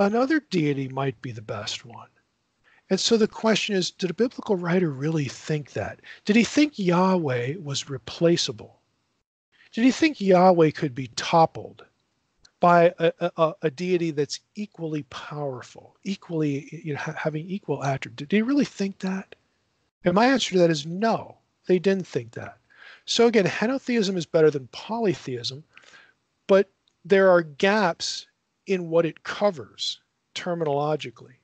another deity might be the best one. And so the question is, did a biblical writer really think that? Did he think Yahweh was replaceable? Did he think Yahweh could be toppled by a, a, a deity that's equally powerful, equally you know, having equal attributes? Did he really think that? And my answer to that is no, they didn't think that. So again, henotheism is better than polytheism, but there are gaps in what it covers terminologically.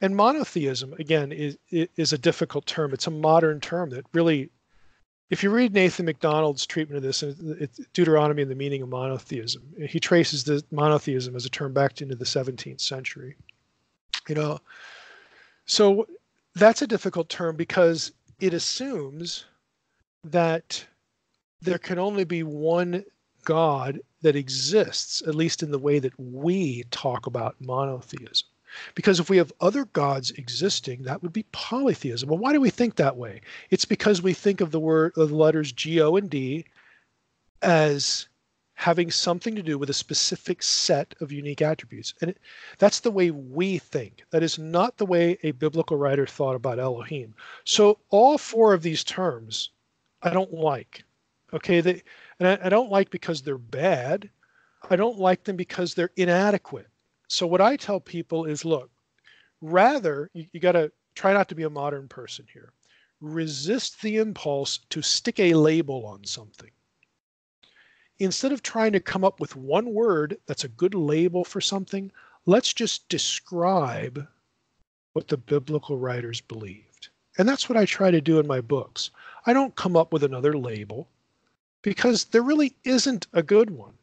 And monotheism, again, is, is a difficult term. It's a modern term that really if you read Nathan MacDonald's treatment of this, it's Deuteronomy and the meaning of monotheism, he traces the monotheism as a term back into the 17th century. You know, so that's a difficult term because it assumes that there can only be one God that exists, at least in the way that we talk about monotheism. Because if we have other gods existing, that would be polytheism. Well, why do we think that way? It's because we think of the word of the letters G, O, and D as having something to do with a specific set of unique attributes. And it, that's the way we think. That is not the way a biblical writer thought about Elohim. So all four of these terms I don't like. Okay, they and I, I don't like because they're bad. I don't like them because they're inadequate. So what I tell people is look, rather, you, you got to try not to be a modern person here. Resist the impulse to stick a label on something. Instead of trying to come up with one word that's a good label for something, let's just describe what the biblical writers believed. And that's what I try to do in my books. I don't come up with another label because there really isn't a good one.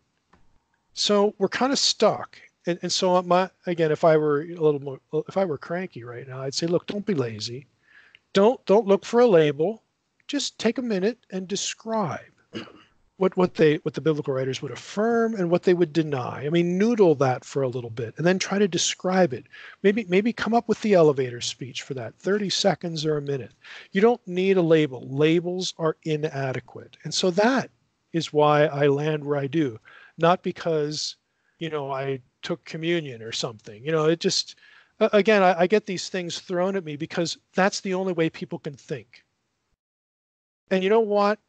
So we're kind of stuck and, and so my again, if I were a little more, if I were cranky right now, I'd say, look, don't be lazy. Don't don't look for a label. Just take a minute and describe what what they what the biblical writers would affirm and what they would deny. I mean, noodle that for a little bit and then try to describe it. Maybe maybe come up with the elevator speech for that, 30 seconds or a minute. You don't need a label. Labels are inadequate. And so that is why I land where I do, not because you know I took communion or something. You know, it just, again, I, I get these things thrown at me because that's the only way people can think. And you know what?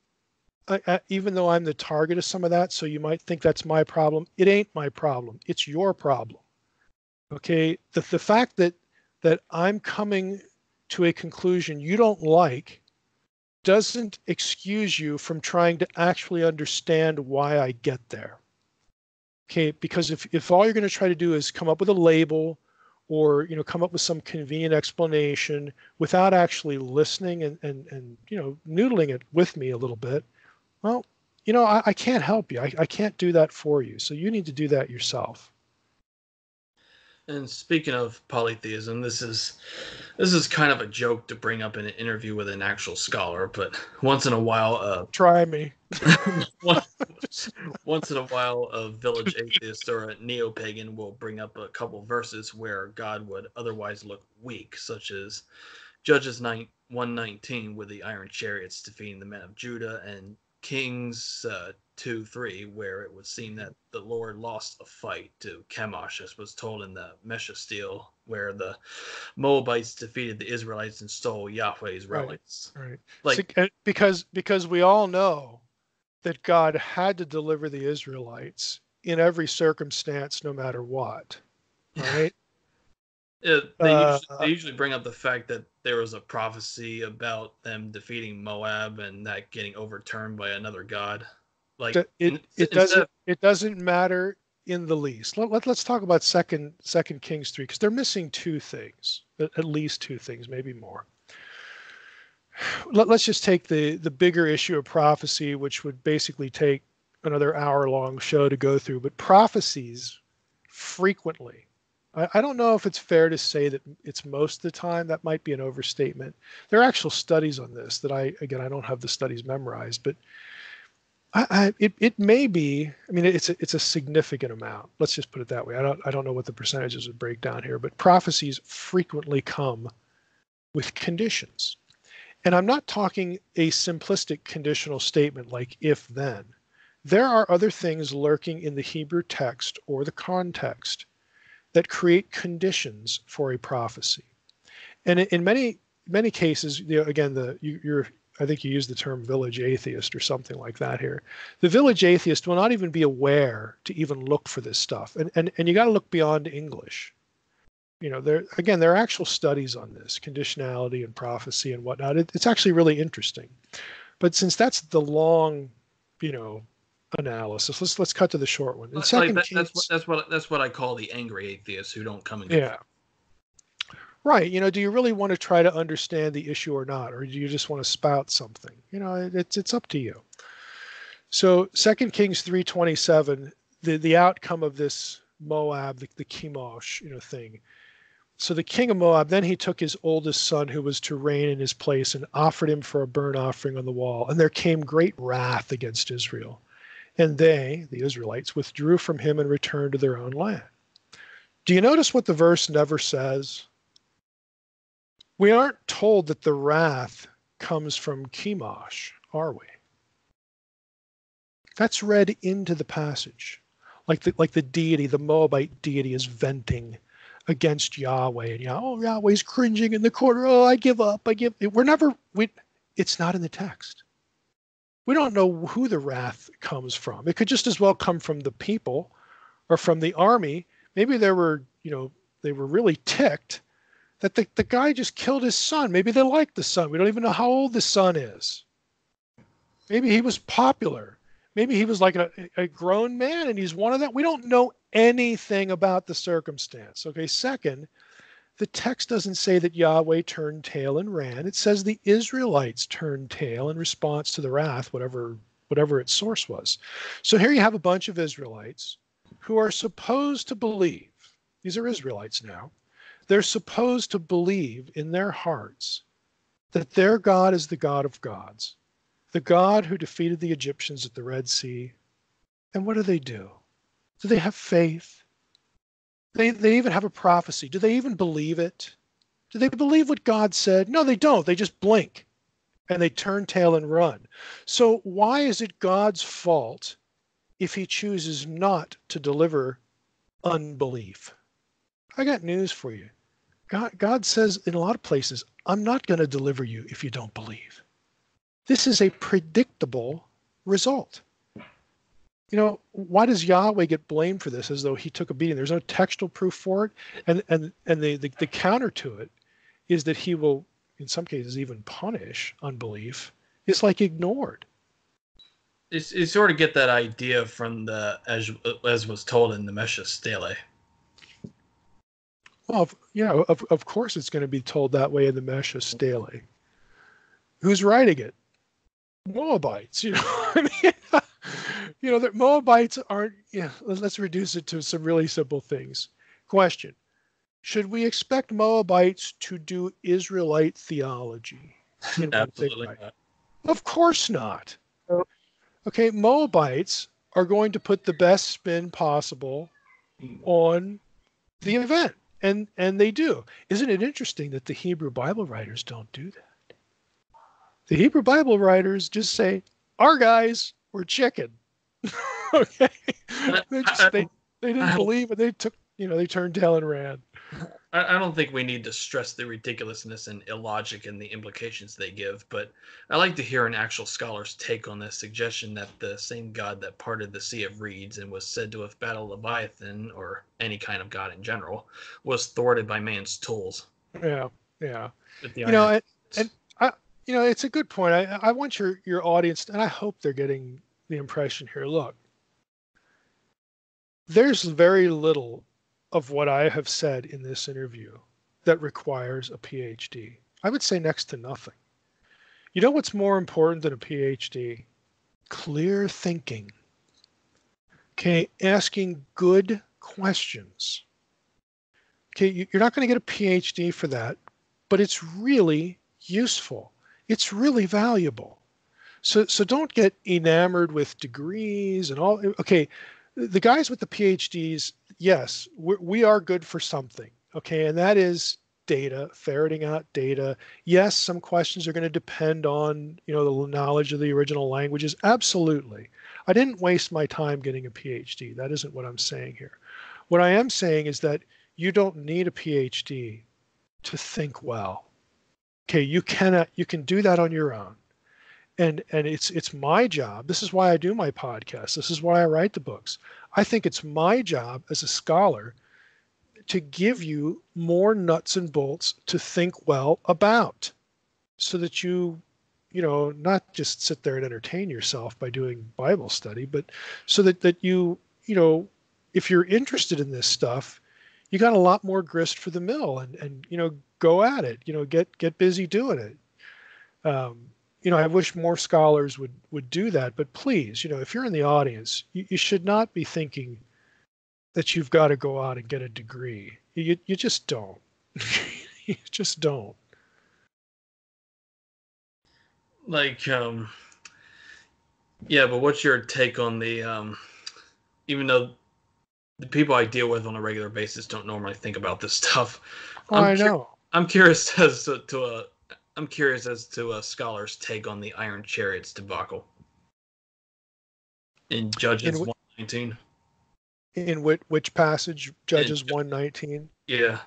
Even though I'm the target of some of that, so you might think that's my problem. It ain't my problem. It's your problem. Okay. The, the fact that that I'm coming to a conclusion you don't like doesn't excuse you from trying to actually understand why I get there. Okay, because if, if all you're going to try to do is come up with a label or you know come up with some convenient explanation without actually listening and, and, and you know noodling it with me a little bit, well, you know, I, I can't help you. I, I can't do that for you. So you need to do that yourself. And speaking of polytheism, this is this is kind of a joke to bring up in an interview with an actual scholar, but once in a while, uh, try me. once, <laughs> <laughs> once in a while, a village atheist or a neo pagan will bring up a couple verses where God would otherwise look weak, such as Judges 9, 119 with the iron chariots defeating the men of Judah, and Kings uh, 2 3, where it would seem that the Lord lost a fight to Chemosh, as was told in the Mesha Stele, where the Moabites defeated the Israelites and stole Yahweh's relics. Right. right. Like, so, because, because we all know that God had to deliver the Israelites in every circumstance, no matter what. Right? It, they, uh, usually, they, usually, bring up the fact that there was a prophecy about them defeating Moab and that getting overturned by another god. Like it, it, it doesn't of, it doesn't matter in the least. Let, let, us talk about second Second Kings three because they're missing two things, at, at least two things, maybe more. Let, let's just take the the bigger issue of prophecy, which would basically take another hour long show to go through, but prophecies frequently. I, I don't know if it's fair to say that it's most of the time. That might be an overstatement. There are actual studies on this that I, again, I don't have the studies memorized, but I, I, it, it may be. I mean, it's a, it's a significant amount. Let's just put it that way. I don't I don't know what the percentages would break down here, but prophecies frequently come with conditions, and I'm not talking a simplistic conditional statement like if then. There are other things lurking in the Hebrew text or the context that create conditions for a prophecy, and in, many many cases, you know, again, the you, you're I think you use the term village atheist or something like that here. The village atheist will not even be aware to even look for this stuff. And and, and you got to look beyond English. You know, there again, there are actual studies on this, conditionality and prophecy and whatnot. It, it's actually really interesting. But since that's the long, you know, analysis, let's let's cut to the short one. In Like, second that- Kings, that's what that's what that's what I call the angry atheists who don't come and yeah. Right. You know, do you really want to try to understand the issue or not, or do you just want to spout something? You know, it, it's it's up to you. So, Second Kings three twenty seven, the the outcome of this Moab, the, the Chemosh, you know, thing. So the king of Moab, then he took his oldest son, who was to reign in his place, and offered him for a burnt offering on the wall. And there came great wrath against Israel, and they, the Israelites, withdrew from him and returned to their own land. Do you notice what the verse never says? We aren't told that the wrath comes from Chemosh, are we? That's read into the passage. Like the like the deity, the Moabite deity is venting against Yahweh and Yah, oh Yahweh's cringing in the corner. Oh, I give up. I give we're never we it's not in the text. We don't know who the wrath comes from. It could just as well come from the people or from the army. Maybe there were, you know, they were really ticked that the, the guy just killed his son. Maybe they liked the son. We don't even know how old the son is. Maybe he was popular. Maybe he was like a, a grown man and he's one of them. We don't know anything about the circumstance. Okay, second, the text doesn't say that Yahweh turned tail and ran. It says the Israelites turned tail in response to the wrath, whatever whatever its source was. So here you have a bunch of Israelites who are supposed to believe. These are Israelites now they're supposed to believe in their hearts that their God is the God of gods, the God who defeated the Egyptians at the Red Sea. And what do they do? Do they have faith? They, they even have a prophecy. Do they even believe it? Do they believe what God said? No, they don't. They just blink and they turn tail and run. So, why is it God's fault if he chooses not to deliver unbelief? I got news for you. God, God says in a lot of places, I'm not going to deliver you if you don't believe. This is a predictable result. You know, why does Yahweh get blamed for this as though he took a beating? There's no textual proof for it. And and and the, the, the counter to it is that he will, in some cases, even punish unbelief. It's like ignored. It's, you sort of get that idea from the as as was told in the Mesha Stele. Well, you know, of, of course it's going to be told that way in the Mesha Stele. Who's writing it? Moabites, you know. I mean, <laughs> you know, the Moabites aren't. Yeah, let's reduce it to some really simple things. Question: Should we expect Moabites to do Israelite theology? in one thing Absolutely not. Of course not. Okay, Moabites are going to put the best spin possible on the event, and and they do. Isn't it interesting that the Hebrew Bible writers don't do that? The Hebrew Bible writers just say, "Our guys were chicken." <laughs> okay, they just they, they didn't I- believe it. They took you know they turned tail and ran. I, I don't think we need to stress the ridiculousness and illogic and the implications they give, but I like to hear an actual scholar's take on the suggestion that the same God that parted the Sea of Reeds and was said to have battled Leviathan, or any kind of God in general, was thwarted by man's tools. Yeah, yeah. You know, and- and you know, it's a good point. I, I want your your audience, and I hope they're getting the impression here. Look, there's very little of what I have said in this interview that requires a PhD. I would say next to nothing. You know what's more important than a PhD? Clear thinking. Okay, asking good questions. Okay, you- you're not going to get a PhD for that, but it's really useful. It's really valuable. So so don't get enamored with degrees and all. Okay, the guys with the PhDs, yes, we're, we are good for something. Okay, and that is data, ferreting out data. Yes, some questions are going to depend on you know the knowledge of the original languages. Absolutely. I didn't waste my time getting a PhD. That isn't what I'm saying here. What I am saying is that you don't need a PhD to think well. Okay, you cannot you can do that on your own. And and it's it's my job. This is why I do my podcast. This is why I write the books. I think it's my job as a scholar to give you more nuts and bolts to think well about so that you you know not just sit there and entertain yourself by doing bible study but so that that you you know if you're interested in this stuff you got a lot more grist for the mill and and you know go at it you know get get busy doing it um, you know i wish more scholars would would do that but please you know if you're in the audience you, you should not be thinking that you've got to go out and get a degree. You, you just don't. <laughs> You just don't. Like um yeah but what's your take on the um even though the people i deal with on a regular basis don't normally think about this stuff oh, I'm i know. I'm curious <laughs> as to, to a i'm curious as to a scholar's take on the iron chariots debacle in judges In 119 in which, which passage judges 119 yeah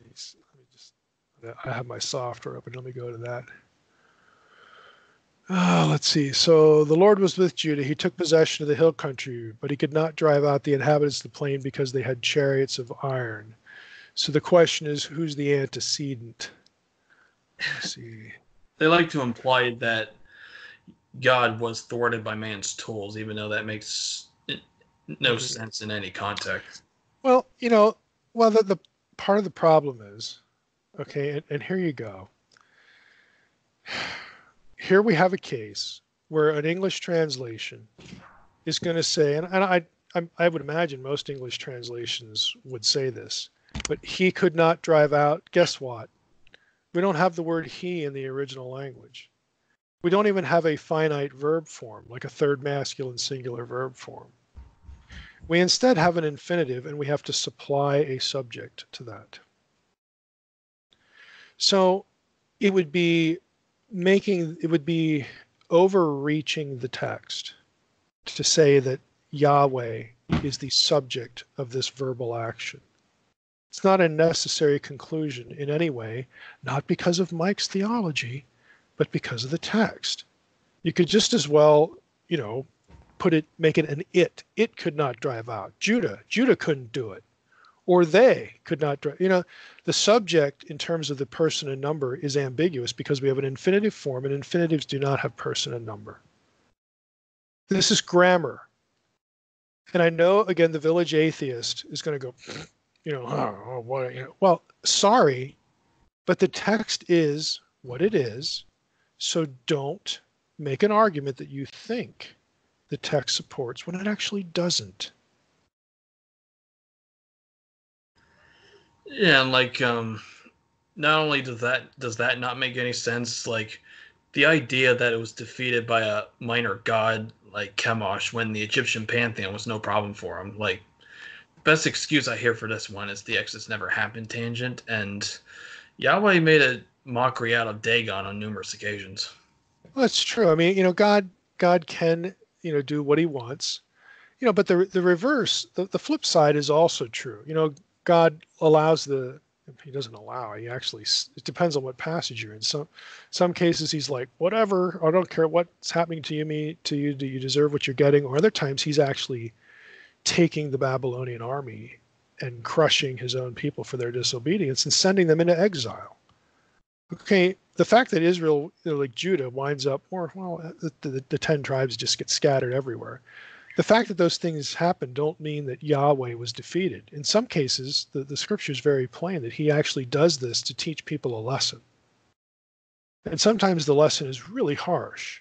Let me s- let me just, I have my software open. Let me go to that. Ah, let's see. So the Lord was with Judah. He took possession of the hill country, but he could not drive out the inhabitants of the plain because they had chariots of iron. So the question is, who's the antecedent? See. they like to imply that god was thwarted by man's tools even though that makes no sense in any context Well, you know, well, the, the part of the problem is, okay, and, and here you go. <sighs> Here we have a case where an English translation is going to say, and, and I, I, I would imagine most English translations would say this, but he could not drive out. Guess what? We don't have the word he in the original language. We don't even have a finite verb form, like a third masculine singular verb form. We instead have an infinitive and we have to supply a subject to that. So it would be making, it would be overreaching the text to say that Yahweh is the subject of this verbal action. It's not a necessary conclusion in any way, not because of Mike's theology, but because of the text. You could just as well, you know, put it make it an it. It could not drive out judah. Judah couldn't do it. Or they could not drive you know the subject in terms of the person and number is ambiguous because we have an infinitive form and infinitives do not have person and number. This is grammar. And i know again the village atheist is going to go you know oh, what you know well sorry but the text is what it is so don't make an argument that you think the text supports when it actually doesn't. Yeah, and like um not only does that does that not make any sense, like the idea that it was defeated by a minor god like Chemosh when the Egyptian pantheon was no problem for him. Like best excuse I hear for this one is the Exodus never happened tangent and Yahweh made a mockery out of Dagon on numerous occasions. Well, that's true. I mean, you know, God God can, you know, do what he wants. You know, but the the reverse, the, the flip side is also true. You know, God allows the he doesn't allow he actually it depends on what passage you're in some some cases he's like whatever i don't care what's happening to you me to you do you deserve what you're getting or other times he's actually taking the babylonian army and crushing his own people for their disobedience and sending them into exile okay the fact that israel you know, like judah winds up or well the, the, the 10 tribes just get scattered everywhere the fact that those things happen don't mean that Yahweh was defeated. In some cases, the, the scripture is very plain that he actually does this to teach people a lesson. And sometimes the lesson is really harsh.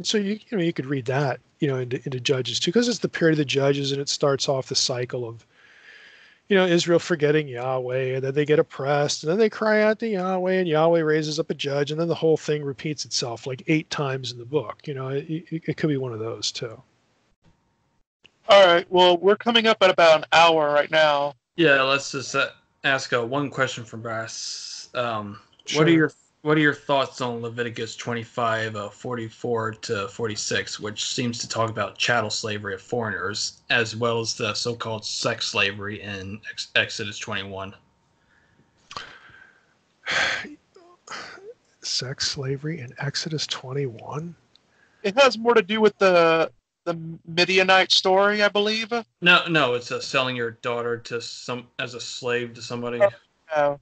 And so you you know you could read that you know into, into Judges too because it's the period of the Judges and it starts off the cycle of you know Israel forgetting Yahweh and then they get oppressed and then they cry out to Yahweh and Yahweh raises up a judge and then the whole thing repeats itself like eight times in the book. You know it, it, it could be one of those too. All right. Well, we're coming up at about an hour right now. Yeah, let's just uh, ask uh, one question from Brass. Um, What are your what are your thoughts on Leviticus 25, uh, 44 to 46, which seems to talk about chattel slavery of foreigners, as well as the so-called sex slavery in Ex- Exodus 21? <sighs> sex slavery in Exodus 21? It has more to do with the the Midianite story, I believe. No, no, it's uh, selling your daughter to some as a slave to somebody. Uh,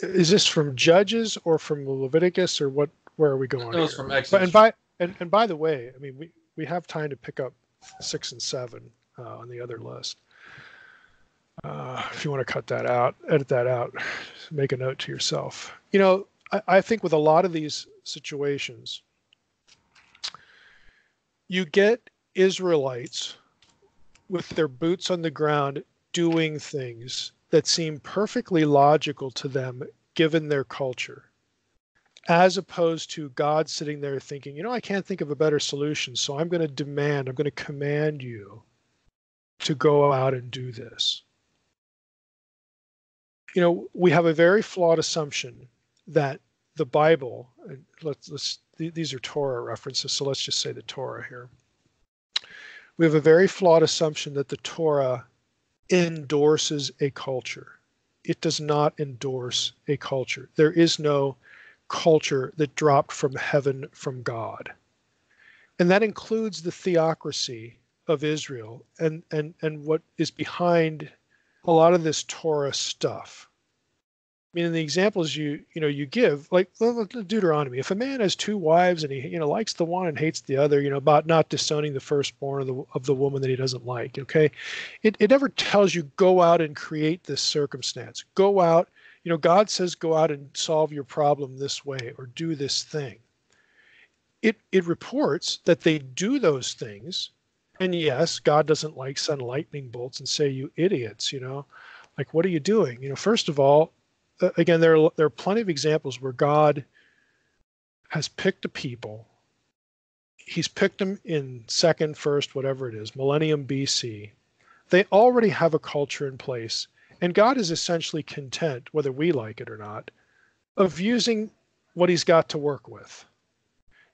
Is this from Judges or from Leviticus or what? Where are we going? It was from But, Exodus. and by and, and by the way, I mean we, we have time to pick up six and seven uh, on the other list. Uh, if you want to cut that out, edit that out, make a note to yourself. You know, I, I think with a lot of these situations, you get Israelites with their boots on the ground doing things that seem perfectly logical to them given their culture as opposed to God sitting there thinking, you know, I can't think of a better solution, so I'm going to demand, I'm going to command you to go out and do this. You know, we have a very flawed assumption that the Bible, let's, let's these are Torah references, so let's just say the Torah here. We have a very flawed assumption that the Torah endorses a culture. It does not endorse a culture. There is no culture that dropped from heaven from God. And that includes the theocracy of Israel and, and, and what is behind a lot of this Torah stuff. I mean, in the examples you you know you give, like Deuteronomy, if a man has two wives and he you know likes the one and hates the other, you know about not disowning the firstborn of the of the woman that he doesn't like, okay, it it never tells you go out and create this circumstance. Go out, you know, God says go out and solve your problem this way or do this thing. It it reports that they do those things, and yes, God doesn't like send lightning bolts and say you idiots, you know, like what are you doing? You know, first of all, again, there are, there are plenty of examples where God has picked a people. He's picked them in second, first, whatever it is, millennium BC. They already have a culture in place, and God is essentially content, whether we like it or not, of using what He's got to work with.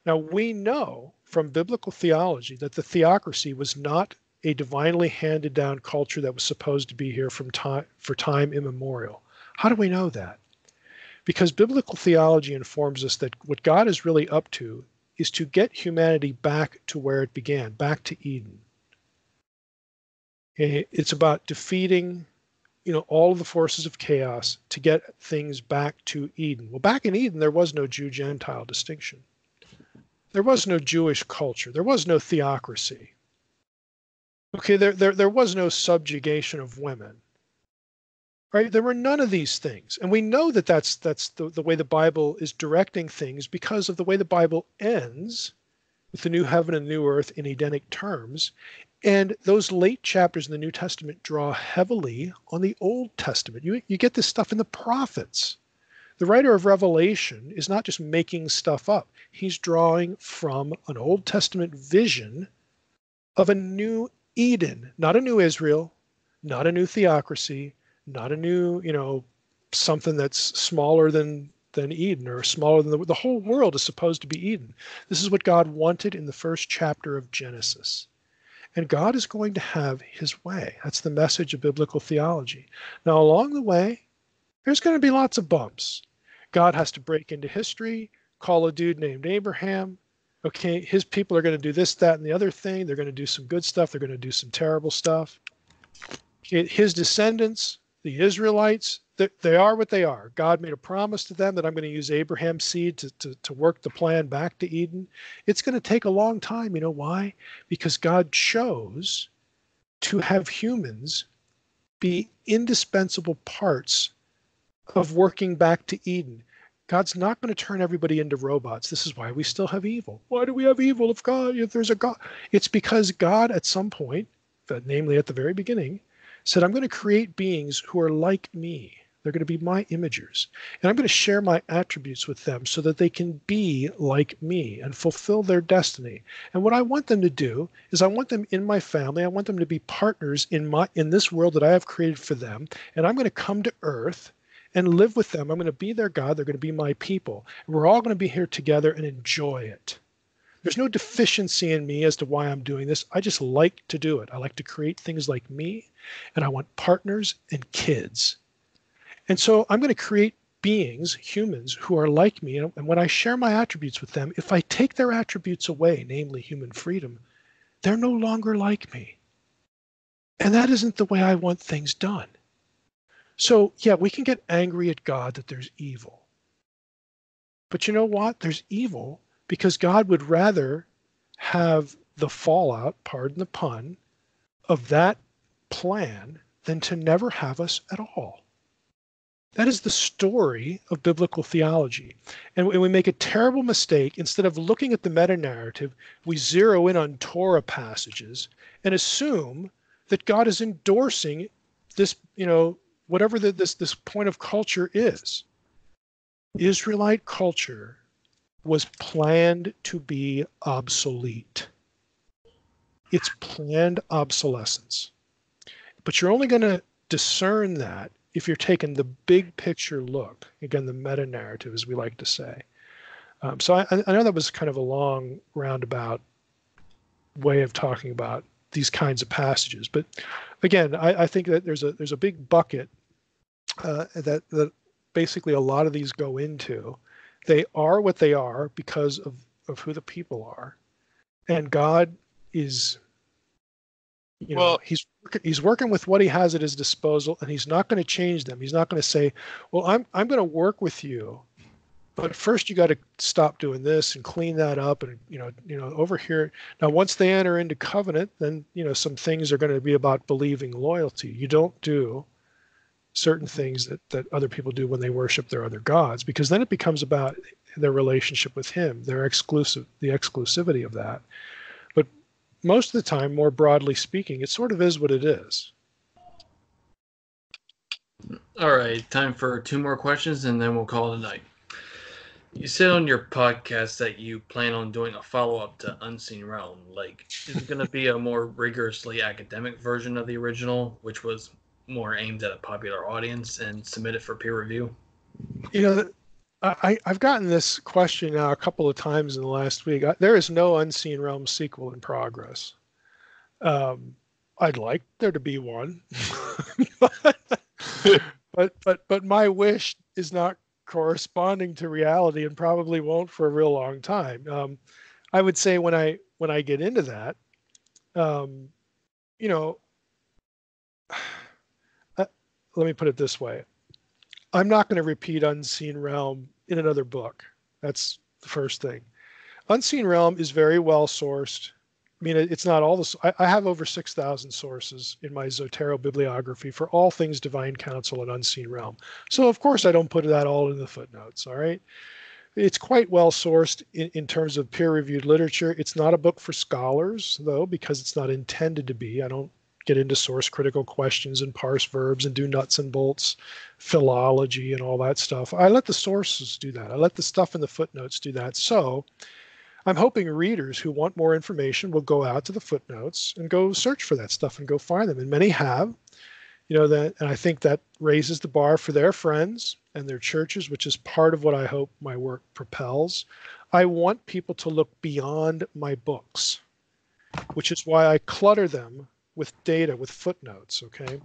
Now, we know from biblical theology that the theocracy was not a divinely handed down culture that was supposed to be here from time for time immemorial. How do we know that? Because biblical theology informs us that what God is really up to is to get humanity back to where it began, back to Eden. Eh, It's about defeating, you know, all of the forces of chaos to get things back to Eden. Well, back in Eden, there was no Jew-Gentile distinction. There was no Jewish culture. There was no theocracy. Okay, there, there, there was no subjugation of women right? There were none of these things. And we know that that's that's the, the way the bible is directing things because of the way the bible ends with the new heaven and new earth in edenic terms. And those late chapters in the new testament draw heavily on the old testament. You, you get this stuff in the prophets. The writer of revelation is not just making stuff up. He's drawing from an old testament vision of a new eden not a new israel not a new theocracy not a new, you know, something that's smaller than than Eden or smaller than the, the whole world is supposed to be Eden. This is what God wanted in the first chapter of Genesis. And God is going to have his way. That's the message of biblical theology. Now, along the way, there's going to be lots of bumps. God has to break into history, call a dude named Abraham. Okay, his people are going to do this, that, and the other thing. They're going to do some good stuff, they're going to do some terrible stuff. His descendants, the Israelites, they, are what they are. God made a promise to them that I'm going to use Abraham's seed to, to, to work the plan back to Eden. It's going to take a long time. You know why? Because God chose to have humans be indispensable parts of working back to Eden. God's not going to turn everybody into robots. This is why we still have evil. Why do we have evil if God, if there's a God? It's because God, at some point, namely at the very beginning, said, I'm going to create beings who are like me. They're going to be my imagers. And I'm going to share my attributes with them so that they can be like me and fulfill their destiny. And what I want them to do is I want them in my family. I want them to be partners in my in this world that I have created for them. And I'm going to come to earth and live with them. I'm going to be their God. They're going to be my people. And we're all going to be here together and enjoy it. There's no deficiency in me as to why I'm doing this. I just like to do it. I like to create things like me, and I want partners and kids. And so I'm going to create beings, humans, who are like me. And when I share my attributes with them, if I take their attributes away, namely human freedom, they're no longer like me. And that isn't the way I want things done. So, yeah, we can get angry at God that there's evil. But you know what? There's evil because God would rather have the fallout, pardon the pun, of that plan than to never have us at all. That is the story of biblical theology. And we make a terrible mistake. Instead of looking at the meta narrative, we zero in on Torah passages and assume that God is endorsing this, you know, whatever the, this this point of culture is. Israelite culture was planned to be obsolete. It's planned obsolescence. But you're only going to discern that if you're taking the big picture look. Again, the meta narrative, as we like to say. Um, so I, I know that was kind of a long roundabout way of talking about these kinds of passages. But again, I, I, think that there's a there's a big bucket uh, that that basically a lot of these go into. They are what they are because of of who the people are, and God is. You know, well, he's he's working with what he has at his disposal, and he's not going to change them. He's not going to say, "Well, I'm I'm going to work with you, but first you got to stop doing this and clean that up and you know you know over here now once they enter into covenant then you know some things are going to be about believing loyalty you don't do certain things that, that other people do when they worship their other gods because then it becomes about their relationship with him their exclusive the exclusivity of that. But most of the time more broadly speaking it sort of is what it is. All right time for two more questions and then we'll call it a night. You said on your podcast that you plan on doing a follow-up to unseen realm. Like is it going to be a more rigorously academic version of the original which was more aimed at a popular audience and submit it for peer review? You know, I, I've gotten this question now a couple of times in the last week. There is no Unseen Realm sequel in progress. Um, I'd like there to be one, but, <laughs> but but but my wish is not corresponding to reality and probably won't for a real long time. Um, I would say when I when I get into that, um, you know, let me put it this way I'm not going to repeat Unseen Realm in another book. That's the first thing. Unseen Realm is very well sourced. I mean, it's not all this. I, have over 6,000 sources in my Zotero bibliography for all things Divine Council and Unseen Realm. So, of course, I don't put that all in the footnotes. All right. It's quite well sourced in, in terms of peer reviewed literature. It's not a book for scholars, though, because it's not intended to be. I don't get into source critical questions and parse verbs and do nuts and bolts philology and all that stuff. I let the sources do that. I let the stuff in the footnotes do that. So I'm hoping readers who want more information will go out to the footnotes and go search for that stuff and go find them. And many have. You know that and I think that raises the bar for their friends and their churches, which is part of what I hope my work propels. I want people to look beyond my books, which is why I clutter them with data, with footnotes, okay?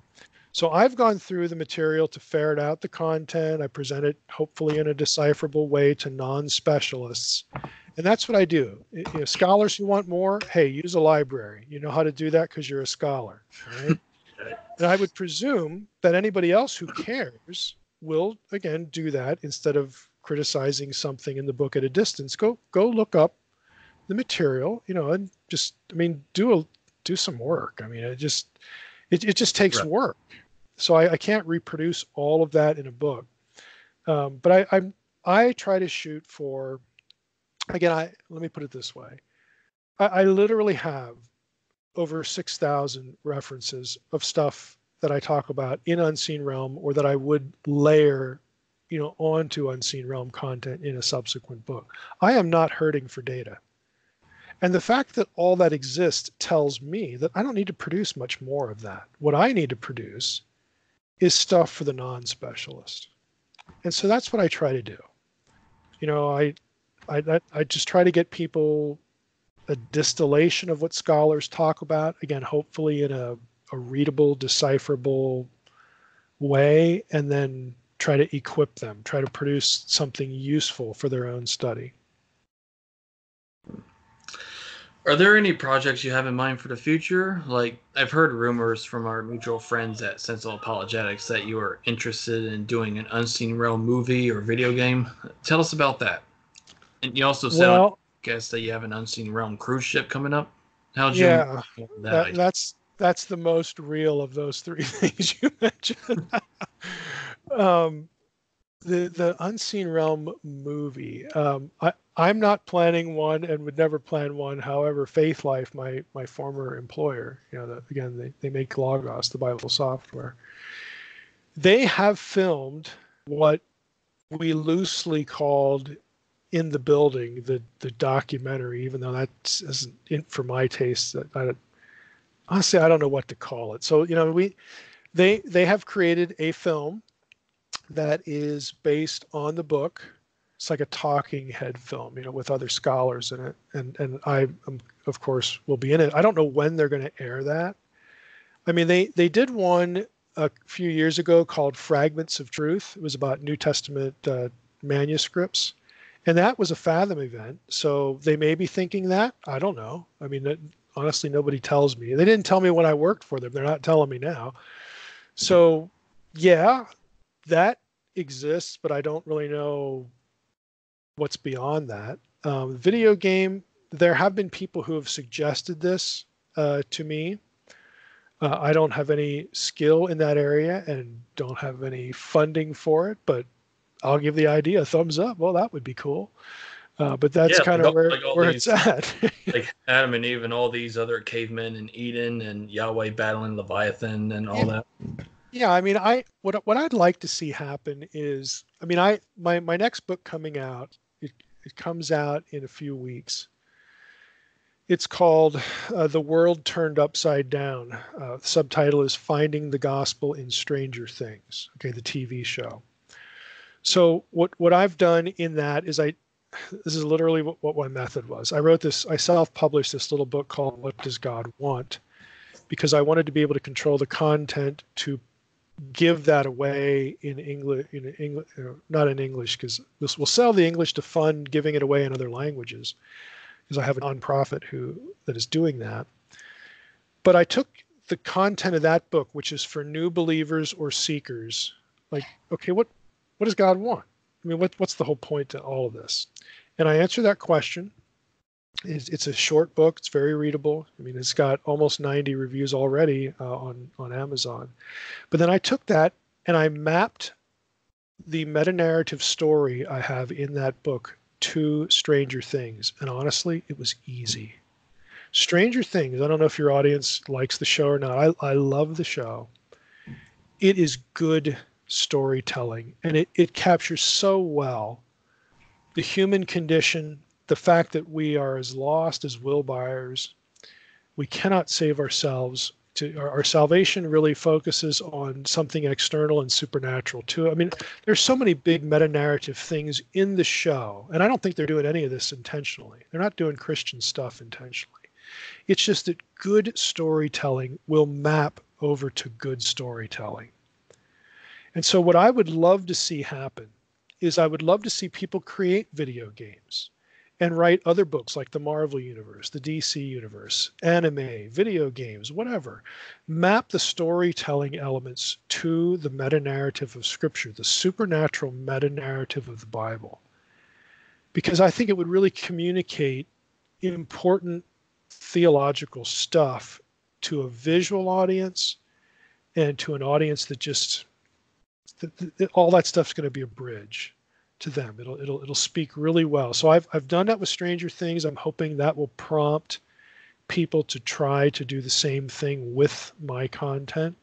So I've gone through the material to ferret out the content. I present it hopefully in a decipherable way to non-specialists. And that's what I do. You know, scholars who want more, hey, use a library. You know how to do that because you're a scholar. Right? <laughs> and I would presume that anybody else who cares will again do that instead of criticizing something in the book at a distance. Go go look up the material, you know, and just I mean do a do some work. I mean, it just it, it just takes right. work. So I, I, can't reproduce all of that in a book. Um, but I, I'm I try to shoot for again, I let me put it this way. I, I literally have over 6,000 references of stuff that I talk about in Unseen Realm or that I would layer, you know, onto Unseen Realm content in a subsequent book. I am not hurting for data. And the fact that all that exists tells me that I don't need to produce much more of that. What I need to produce is stuff for the non-specialist. And so that's what I try to do. You know, I I, I just try to get people a distillation of what scholars talk about again hopefully in a, a readable decipherable way and then try to equip them try to produce something useful for their own study are there any projects you have in mind for the future like i've heard rumors from our mutual friends at sensible apologetics that you are interested in doing an unseen realm movie or video game tell us about that and you also said, well, guess that you have an unseen realm cruise ship coming up. How'd you? Yeah, that, that that's that's the most real of those three <laughs> things you mentioned. <laughs> um, the the unseen realm movie. Um, I I'm not planning one and would never plan one. However, Faithlife, my my former employer, you know, the, again they they make Logos, the Bible software. They have filmed what we loosely called in the building the the documentary even though that isn't in, for my taste I, honestly i don't know what to call it so you know we they they have created a film that is based on the book it's like a talking head film you know with other scholars in it and and i um, of course will be in it i don't know when they're going to air that i mean they they did one a few years ago called fragments of truth it was about new testament uh, manuscripts and that was a Fathom event. So they may be thinking that. I don't know. I mean, honestly, nobody tells me. They didn't tell me when I worked for them. They're not telling me now. So, yeah, that exists, but I don't really know what's beyond that. Um, video game, there have been people who have suggested this uh, to me. Uh, I don't have any skill in that area and don't have any funding for it, but I'll give the idea a thumbs up. Well, that would be cool. Uh, but that's yeah, kind of like where, like where these, it's at. <laughs> like Adam and Eve and all these other cavemen and Eden and Yahweh battling Leviathan and all yeah. that. Yeah, I mean, I what what I'd like to see happen is, I mean, I my my next book coming out, it it comes out in a few weeks. It's called uh, "The World Turned Upside Down." Uh, subtitle is "Finding the Gospel in Stranger Things." Okay, the TV show. So what what I've done in that is I this is literally what, what my method was. I wrote this, I self-published this little book called What Does God Want? Because I wanted to be able to control the content to give that away in English, in English, not in English, because this will sell the English to fund giving it away in other languages. Because I have a nonprofit who that is doing that. But I took the content of that book, which is for new believers or seekers, like, okay, what what does God want? I mean, what, what's the whole point to all of this? And I answer that question. It's, it's a short book. It's very readable. I mean, it's got almost 90 reviews already uh, on on Amazon. But then I took that and I mapped the meta narrative story I have in that book to Stranger Things. And honestly, it was easy. Stranger Things, I don't know if your audience likes the show or not. I, I love the show. It is good storytelling. And it, it captures so well the human condition, the fact that we are as lost as Will Byers. We cannot save ourselves. To, our, our salvation really focuses on something external and supernatural too. I mean, there's so many big meta narrative things in the show, and I don't think they're doing any of this intentionally. They're not doing Christian stuff intentionally. It's just that good storytelling will map over to good storytelling. And so, what I would love to see happen is I would love to see people create video games and write other books like the Marvel Universe, the DC Universe, anime, video games, whatever. Map the storytelling elements to the meta narrative of Scripture, the supernatural meta narrative of the Bible. Because I think it would really communicate important theological stuff to a visual audience and to an audience that just all that stuff's going to be a bridge to them. It'll it'll it'll speak really well. So I've I've done that with Stranger Things. I'm hoping that will prompt people to try to do the same thing with my content.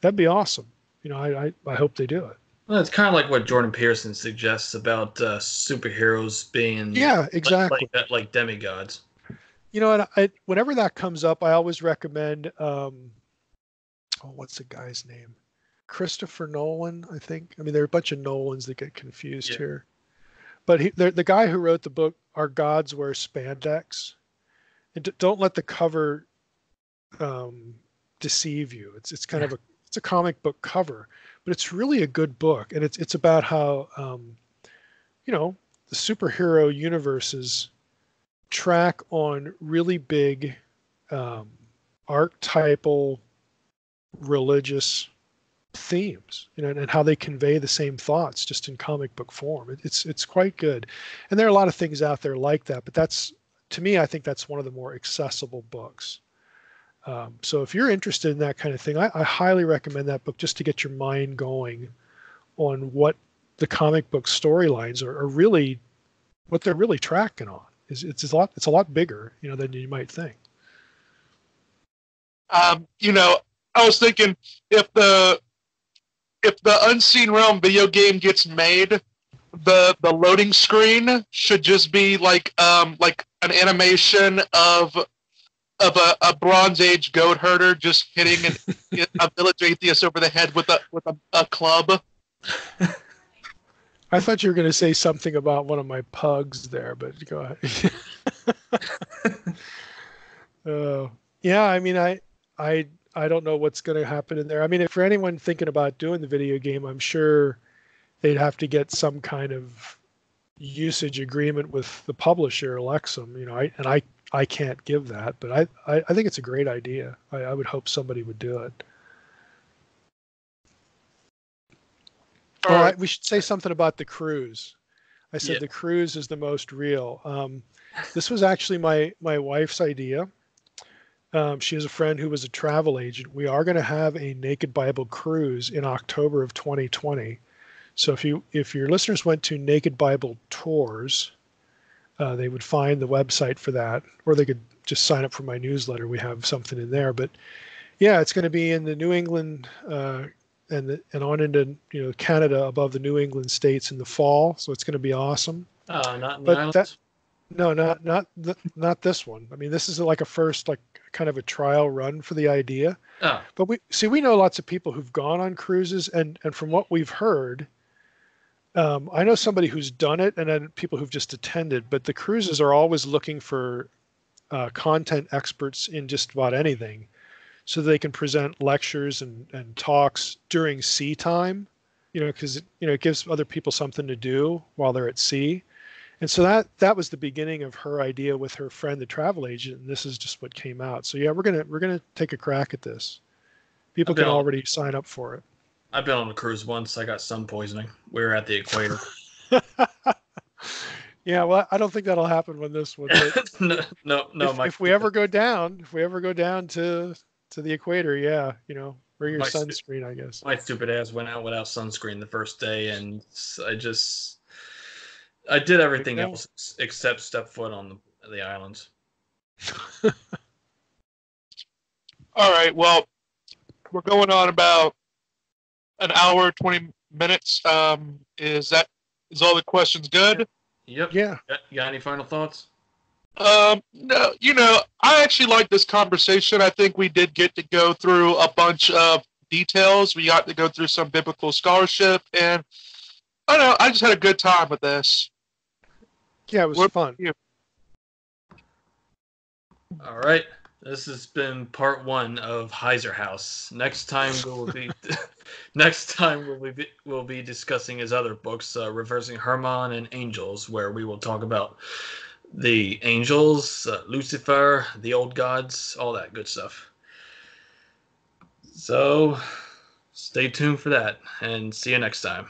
That'd be awesome. You know, I I, I hope they do it. Well, it's kind of like what Jordan Peterson suggests about uh, superheroes being Yeah, exactly. like, like, like demigods. You know, and I, whenever that comes up, I always recommend. Um, oh, what's the guy's name? Christopher Nolan, I think. I mean, there are a bunch of Nolans that get confused Yeah. here, but he, the, the guy who wrote the book "Our Gods Wear Spandex," and d- don't let the cover um, deceive you. It's it's kind of a it's a comic book cover, but it's really a good book, and it's it's about how um, you know the superhero universes track on really big um, archetypal religious themes you know and how they convey the same thoughts just in comic book form. It, it's it's quite good. And there are a lot of things out there like that but that's to me i think that's one of the more accessible books. Um, so if you're interested in that kind of thing I, I highly recommend that book just to get your mind going on what the comic book storylines are, are really what they're really tracking on. Is it's a lot it's a lot bigger you know than you might think. Um, you know, I was thinking if the if the Unseen Realm video game gets made, the the loading screen should just be like um like an animation of of a, a Bronze Age goat herder just hitting an, <laughs> a village atheist over the head with a with a, a club. i thought you were going to say something about one of my pugs there but go ahead <laughs> <laughs> uh, yeah i mean i i i don't know what's going to happen in there i mean if for anyone thinking about doing the video game i'm sure they'd have to get some kind of usage agreement with the publisher Lexham, you know I, and i i can't give that but i i, I think it's a great idea I, I would hope somebody would do it All right, we should say something about the cruise. I said Yeah. the cruise is the most real. Um, this was actually my my wife's idea. Um, she has a friend who was a travel agent. We are going to have a Naked Bible cruise in October of 2020. So if you if your listeners went to Naked Bible Tours, uh, they would find the website for that, or they could just sign up for my newsletter. We have something in there. But yeah, it's going to be in the New England uh, and the, and on into you know Canada above the New England states in the fall. So it's going to be awesome. Uh, not in the But that- No, not not th- not this one. I mean, this is like a first like kind of a trial run for the idea. oh, But we see we know lots of people who've gone on cruises, and and from what we've heard, um, I know somebody who's done it, and then people who've just attended. But the cruises are always looking for uh, content experts in just about anything, so they can present lectures and and talks during sea time. You know, because you know it gives other people something to do while they're at sea. And so that that was the beginning of her idea with her friend, the travel agent, and this is just what came out. So yeah, we're gonna we're gonna take a crack at this. People can already sign up for it. I've been on a cruise once. I got sun poisoning. We were at the equator. <laughs> <laughs> yeah, well, I don't think that'll happen when this one. <laughs> No, no, no. if, my, if we ever go down, if we ever go down to to the equator, yeah, you know, wear your My stu- sunscreen, I guess. my stupid ass went out without sunscreen the first day, and i just, I did everything go. else except step foot on the, the islands. <laughs> All right. Well, we're going on about an hour, twenty minutes. Um, is that is all the questions good? Yep. Yeah, Got, you got any final thoughts? Um, no, you know, I actually like this conversation. I think we did get to go through a bunch of details. We got to go through some biblical scholarship, and I don't know. I just had a good time with this. Yeah, it was What- fun. All right. This has been part one of Heiser House. Next time we will be, <laughs> next time we'll be we'll be discussing his other books, uh, Reversing Hermon and Angels, where we will talk about the angels, uh, Lucifer, the old gods, all that good stuff. So, stay tuned for that, and see you next time.